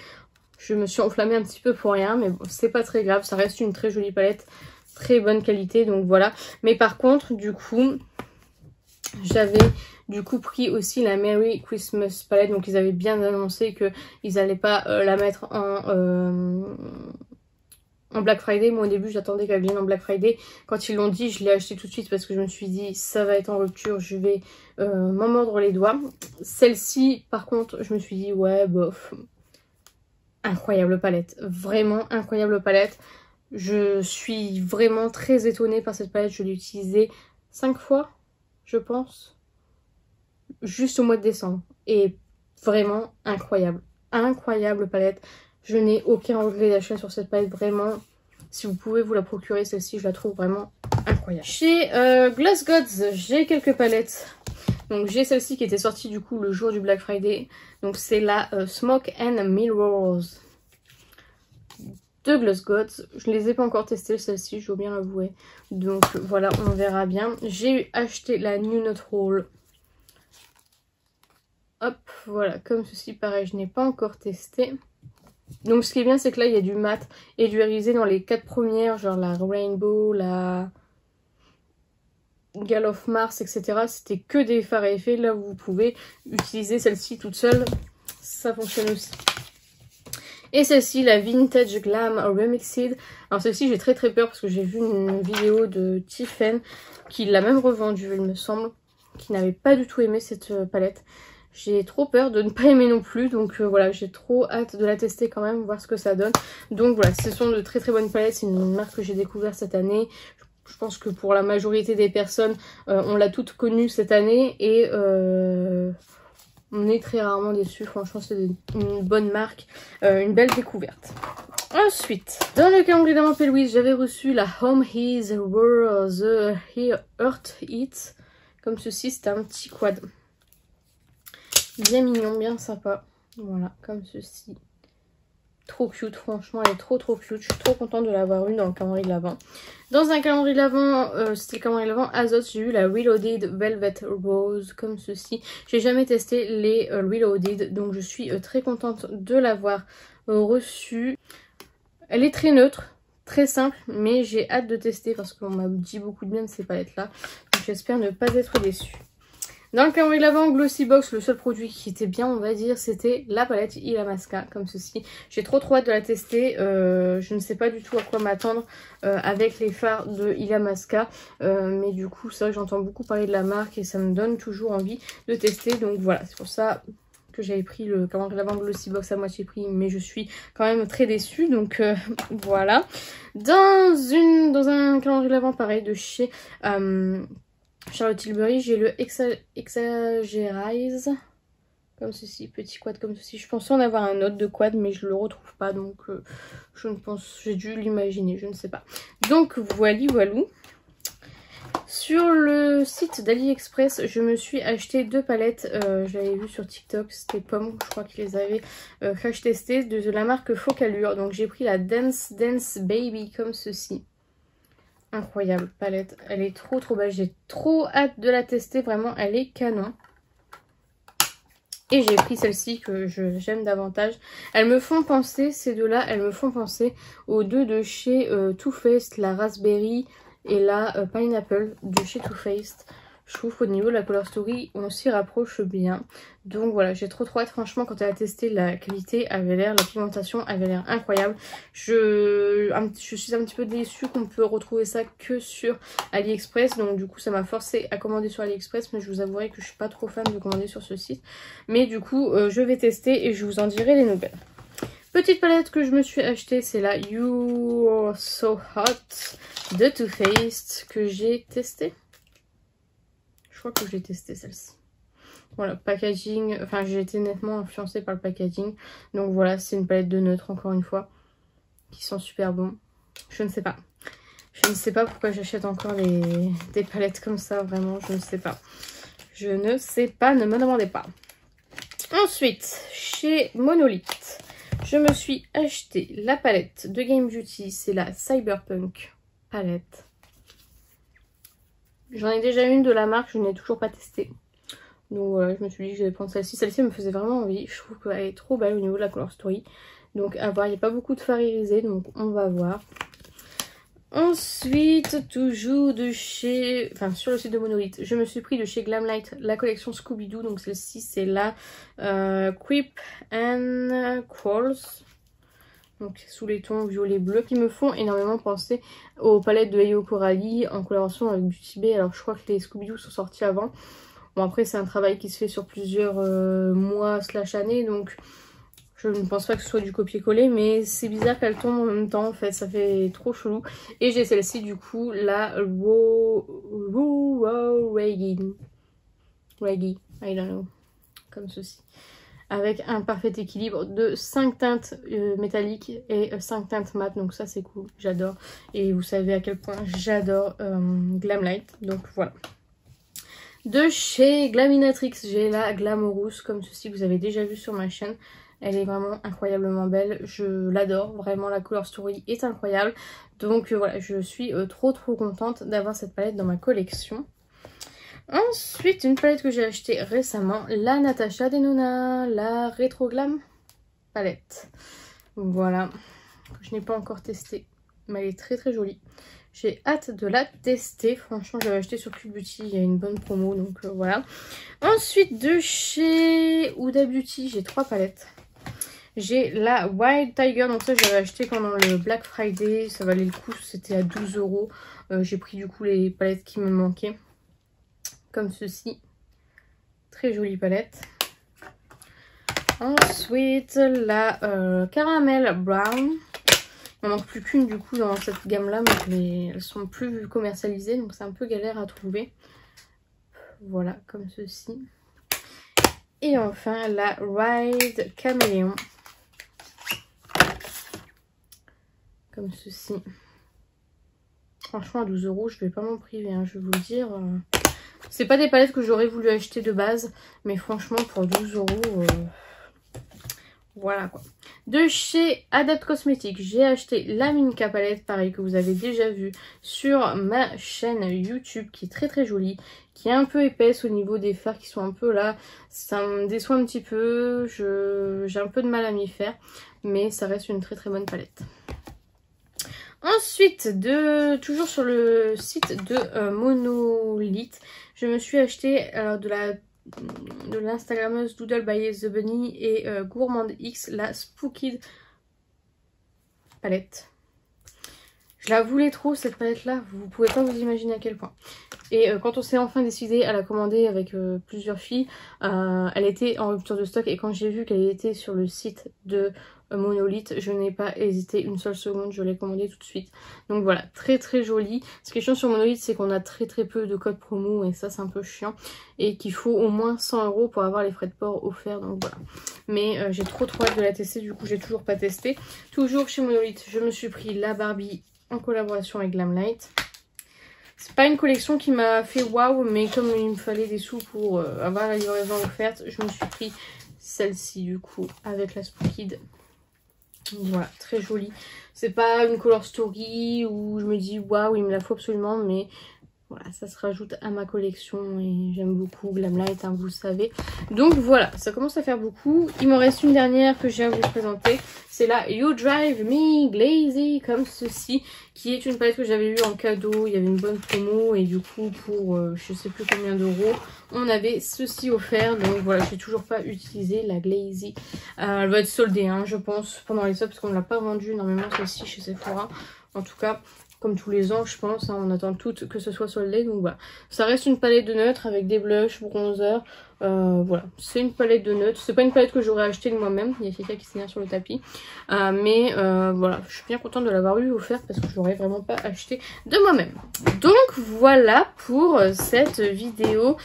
Je me suis enflammée un petit peu pour rien, mais bon, c'est pas très grave. Ça reste une très jolie palette, très bonne qualité, donc voilà. Mais par contre, du coup, j'avais du coup pris aussi la Merry Christmas palette. Donc ils avaient bien annoncé qu'ils n'allaient pas euh, la mettre en... Euh, Black Friday. Moi au début j'attendais qu'elle vienne en Black Friday. Quand ils l'ont dit je l'ai acheté tout de suite parce que je me suis dit ça va être en rupture, je vais euh, m'en mordre les doigts. Celle-ci par contre je me suis dit ouais bof. Incroyable palette, vraiment incroyable palette. Je suis vraiment très étonnée par cette palette, je l'ai utilisée 5 fois je pense. Juste au mois de décembre. Et vraiment incroyable. Incroyable palette. Je n'ai aucun regret d'achat sur cette palette, vraiment. Si vous pouvez vous la procurer, celle-ci, je la trouve vraiment incroyable. Chez euh, Gloss Gods, j'ai quelques palettes. Donc j'ai celle-ci qui était sortie du coup le jour du Black Friday. Donc c'est la euh, Smoke and Mirrors de Gloss Gods. Je ne les ai pas encore testées celle-ci, je dois bien l'avouer. Donc voilà, on verra bien. J'ai acheté la New Roll. Hop, voilà, comme ceci, pareil, je n'ai pas encore testé. Donc ce qui est bien c'est que là il y a du mat et du irisé dans les quatre premières, genre la Rainbow, la Gal of Mars, etc. C'était que des fards à effet. Là vous pouvez utiliser celle-ci toute seule, ça fonctionne aussi. Et celle-ci, la Vintage Glam Remixed. Alors celle-ci j'ai très très peur parce que j'ai vu une vidéo de Tiffen qui l'a même revendue il me semble, qui n'avait pas du tout aimé cette euh, palette. J'ai trop peur de ne pas aimer non plus. Donc euh, voilà, j'ai trop hâte de la tester quand même, voir ce que ça donne. Donc voilà, ce sont de très très bonnes palettes. C'est une marque que j'ai découvert cette année. Je pense que pour la majorité des personnes, euh, on l'a toutes connue cette année. Et euh, on est très rarement déçus. Franchement, c'est une bonne marque. une belle découverte. Ensuite, dans le calendrier d'Amant Louise, j'avais reçu la Home Is Where the Earth Eats. Comme ceci, c'est un petit quad. Bien mignon, bien sympa. Voilà, comme ceci. Trop cute, franchement, elle est trop trop cute. Je suis trop contente de l'avoir eu dans le calendrier de l'avant. Dans un calendrier de l'avant, euh, c'était le calendrier de l'avant Azot, j'ai eu la Reloaded Velvet Rose comme ceci. J'ai jamais testé les euh, Reloaded, donc je suis euh, très contente de l'avoir reçue. Elle est très neutre, très simple, mais j'ai hâte de tester parce qu'on m'a dit beaucoup de bien de ces palettes-là. Donc j'espère ne pas être déçue. Dans le calendrier de l'avant Glossy Box, le seul produit qui était bien, on va dire, c'était la palette Ilamasca, comme ceci. J'ai trop trop hâte de la tester. Euh, je ne sais pas du tout à quoi m'attendre euh, avec les fards de Ilamasca. Euh, mais du coup, c'est vrai que j'entends beaucoup parler de la marque et ça me donne toujours envie de tester. Donc voilà, c'est pour ça que j'avais pris le calendrier de l'avant Glossy Box à moitié prix. Mais je suis quand même très déçue. Donc (laughs) voilà. Dans, une, dans un calendrier de l'avant pareil de chez... Charlotte Tilbury, j'ai le Exagerize. Comme ceci, petit quad comme ceci. Je pensais en avoir un autre de quad, mais je le retrouve pas. Donc, euh, je ne pense... J'ai dû l'imaginer, je ne sais pas. Donc, voilà, voilou. Sur le site d'AliExpress, je me suis acheté deux palettes. Euh, je l'avais vu sur TikTok, c'était Pomme, je crois qu'ils les avaient euh, crash testé de la marque Focalure. Donc, j'ai pris la Dance Dance Baby comme ceci. Incroyable palette, elle est trop trop belle, j'ai trop hâte de la tester, vraiment elle est canon. Et j'ai pris celle-ci que j'aime davantage. Elles me font penser, ces deux-là, elles me font penser aux deux de chez euh, Too Faced, la Raspberry et la euh, Pineapple de chez Too Faced. Je trouve qu'au niveau de la Color Story, on s'y rapproche bien. Donc voilà, j'ai trop trop hâte. Franchement, quand elle a testé, la qualité avait l'air, la pigmentation avait l'air incroyable. Je, suis un petit peu déçue qu'on peut retrouver ça que sur AliExpress. Donc du coup, ça m'a forcé à commander sur AliExpress. Mais je vous avouerai que je suis pas trop fan de commander sur ce site. Mais du coup, euh, je vais tester et je vous en dirai les nouvelles. Petite palette que je me suis achetée, c'est la You So Hot de Too Faced que j'ai testée que j'ai testé celle-ci. Voilà, packaging, enfin j'ai été nettement influencée par le packaging. Donc voilà, c'est une palette de neutre encore une fois, qui sent super bon. Je ne sais pas. Je ne sais pas pourquoi j'achète encore des palettes comme ça, vraiment, je ne sais pas. Je ne sais pas, ne me demandez pas. Ensuite, chez Monolith, je me suis acheté la palette de Game Beauty, c'est la Cyberpunk palette. J'en ai déjà une de la marque, je n'ai toujours pas testé. Donc voilà, je me suis dit que j'allais prendre celle-ci. Celle-ci me faisait vraiment envie. Je trouve qu'elle est trop belle au niveau de la color story. Donc à voir, il n'y a pas beaucoup de fard irisé, donc on va voir. Ensuite, toujours de chez... Enfin, sur le site de Monolith, je me suis pris de chez Glamlight la collection Scooby-Doo. Donc celle-ci, c'est la euh, Quip and Crawls donc sous les tons violet bleu qui me font énormément penser aux palettes de Ayo Coralie en collaboration avec Beauty Bay. Alors je crois que les Scooby-Doo sont sortis avant. Bon après c'est un travail qui se fait sur plusieurs euh, mois slash années donc je ne pense pas que ce soit du copier-coller mais c'est bizarre qu'elle tombe en même temps en fait ça fait trop chelou. Et j'ai celle-ci du coup la Raw Reggae. Reggae, I don't know. Comme ceci avec un parfait équilibre de 5 teintes euh, métalliques et 5 euh, teintes mat. Donc ça c'est cool, j'adore. Et vous savez à quel point j'adore euh, Glamlight. Donc voilà. De chez Glaminatrix, j'ai la Glamorous comme ceci, vous avez déjà vu sur ma chaîne. Elle est vraiment incroyablement belle, je l'adore, vraiment la couleur story est incroyable. Donc voilà, je suis trop trop contente d'avoir cette palette dans ma collection. Ensuite, une palette que j'ai achetée récemment, la Natasha Denona, la Retro Glam palette. Voilà, je n'ai pas encore testé, mais elle est très très jolie. J'ai hâte de la tester. Franchement, je l'ai acheté sur Cube Beauty. Il y a une bonne promo, donc euh, voilà. Ensuite, de chez Huda Beauty, j'ai trois palettes. J'ai la Wild Tiger. Donc ça, j'avais acheté pendant le Black Friday. Ça valait le coup. C'était à 12 euros. Euh, j'ai pris du coup les palettes qui me manquaient comme ceci. Très jolie palette. Ensuite, la euh, Caramel Brown. Il n'en manque plus qu'une du coup dans cette gamme-là, mais elles sont plus commercialisées, donc c'est un peu galère à trouver. Voilà, comme ceci. Et enfin, la Ride Caméléon. comme ceci. Franchement, à 12 euros, je vais pas m'en priver, hein, je vais vous le dire. C'est pas des palettes que j'aurais voulu acheter de base, mais franchement, pour 12 euros, euh, voilà quoi. De chez Adapt Cosmetics, j'ai acheté la Minka palette, pareil, que vous avez déjà vu sur ma chaîne YouTube, qui est très très jolie, qui est un peu épaisse au niveau des fards qui sont un peu là. Ça me déçoit un petit peu, j'ai un peu de mal à m'y faire, mais ça reste une très très bonne palette. Ensuite, toujours sur le site de euh, Monolith, je me suis acheté alors, de la de l'instagrammeuse Doodle by The Bunny et euh, Gourmand X, la Spooky palette. Je la voulais trop cette palette là, vous pouvez pas vous imaginer à quel point. Et euh, quand on s'est enfin décidé à la commander avec plusieurs filles, elle était en rupture de stock et quand j'ai vu qu'elle était sur le site de monolithe. Je n'ai pas hésité une seule seconde, je l'ai commandé tout de suite. Donc voilà, très très joli. Ce qui est chiant sur monolithe, c'est qu'on a très très peu de codes promo et ça c'est un peu chiant. Et qu'il faut au moins 100 euros pour avoir les frais de port offerts, donc voilà. Mais euh, j'ai trop trop hâte de la tester, du coup j'ai toujours pas testé. Toujours chez monolithe, je me suis pris la Barbie en collaboration avec Glamlight. C'est pas une collection qui m'a fait waouh, mais comme il me fallait des sous pour euh, avoir la livraison offerte, je me suis pris celle-ci du coup avec la Spookid voilà, très jolie. C'est pas une color story où je me dis waouh, il me la faut absolument, mais voilà, ça se rajoute à ma collection et j'aime beaucoup Glamlight, hein, vous le savez. Donc voilà, ça commence à faire beaucoup. Il m'en reste une dernière que j'ai à vous présenter. C'est la You Drive Me Glazy, comme ceci, qui est une palette que j'avais eu en cadeau. Il y avait une bonne promo et du coup pour euh, je sais plus combien d'euros, on avait ceci offert. Donc voilà, j'ai toujours pas utilisé la Glazy. Euh, elle va être soldée, hein, je pense, pendant les soldes parce qu'on ne l'a pas vendue énormément celle-ci chez Sephora. En tout cas, comme tous les ans je pense, hein, on attend toutes que ce soit soldé, donc voilà. Ça reste une palette de neutres avec des blushs, bronzer, euh, voilà. C'est une palette de neutres, c'est pas une palette que j'aurais acheté de moi-même, il y a quelqu'un qui s'énerve sur le tapis, euh, mais euh, voilà, je suis bien contente de l'avoir eu offert parce que je l'aurais vraiment pas acheté de moi-même. Donc voilà pour cette vidéo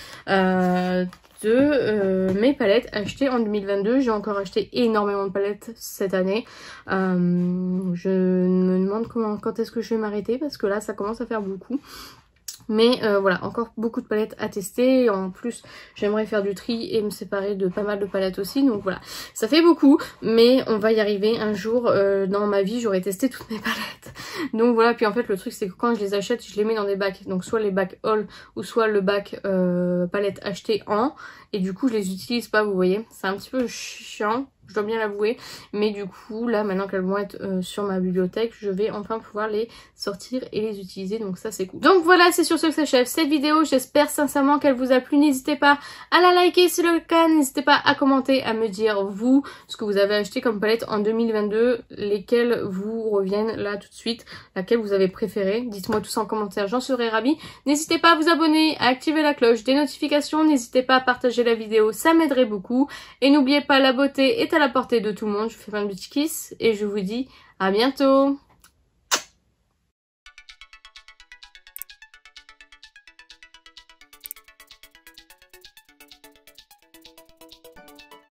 de euh, mes palettes achetées en 2022. J'ai encore acheté énormément de palettes cette année. Euh, je me demande comment, quand est-ce que je vais m'arrêter parce que là ça commence à faire beaucoup. Mais euh, voilà, encore beaucoup de palettes à tester. En plus, j'aimerais faire du tri et me séparer de pas mal de palettes aussi. Donc voilà, ça fait beaucoup. Mais on va y arriver. Un jour euh, dans ma vie, j'aurai testé toutes mes (laughs) palettes. Donc voilà, puis en fait, le truc, c'est que quand je les achète, je les mets dans des bacs. Donc soit les bacs haul ou soit le bac euh, palette acheté en. Et du coup, je les utilise pas, vous voyez. C'est un petit peu chiant je dois bien l'avouer. Mais du coup, là, maintenant qu'elles vont être euh, sur ma bibliothèque, je vais enfin pouvoir les sortir et les utiliser. Donc ça, c'est cool. Donc voilà, c'est sur ce que s'achève cette vidéo. J'espère sincèrement qu'elle vous a plu. N'hésitez pas à la liker si le cas. N'hésitez pas à commenter, à me dire, vous, ce que vous avez acheté comme palette en 2022. Lesquelles vous reviennent là tout de suite. Laquelle vous avez préféré. Dites-moi tout ça en commentaire, j'en serai ravie. N'hésitez pas à vous abonner, à activer la cloche des notifications. N'hésitez pas à partager la vidéo, ça m'aiderait beaucoup. Et n'oubliez pas, la beauté est à la portée de tout le monde. Je vous fais plein de petits kiss et je vous dis à bientôt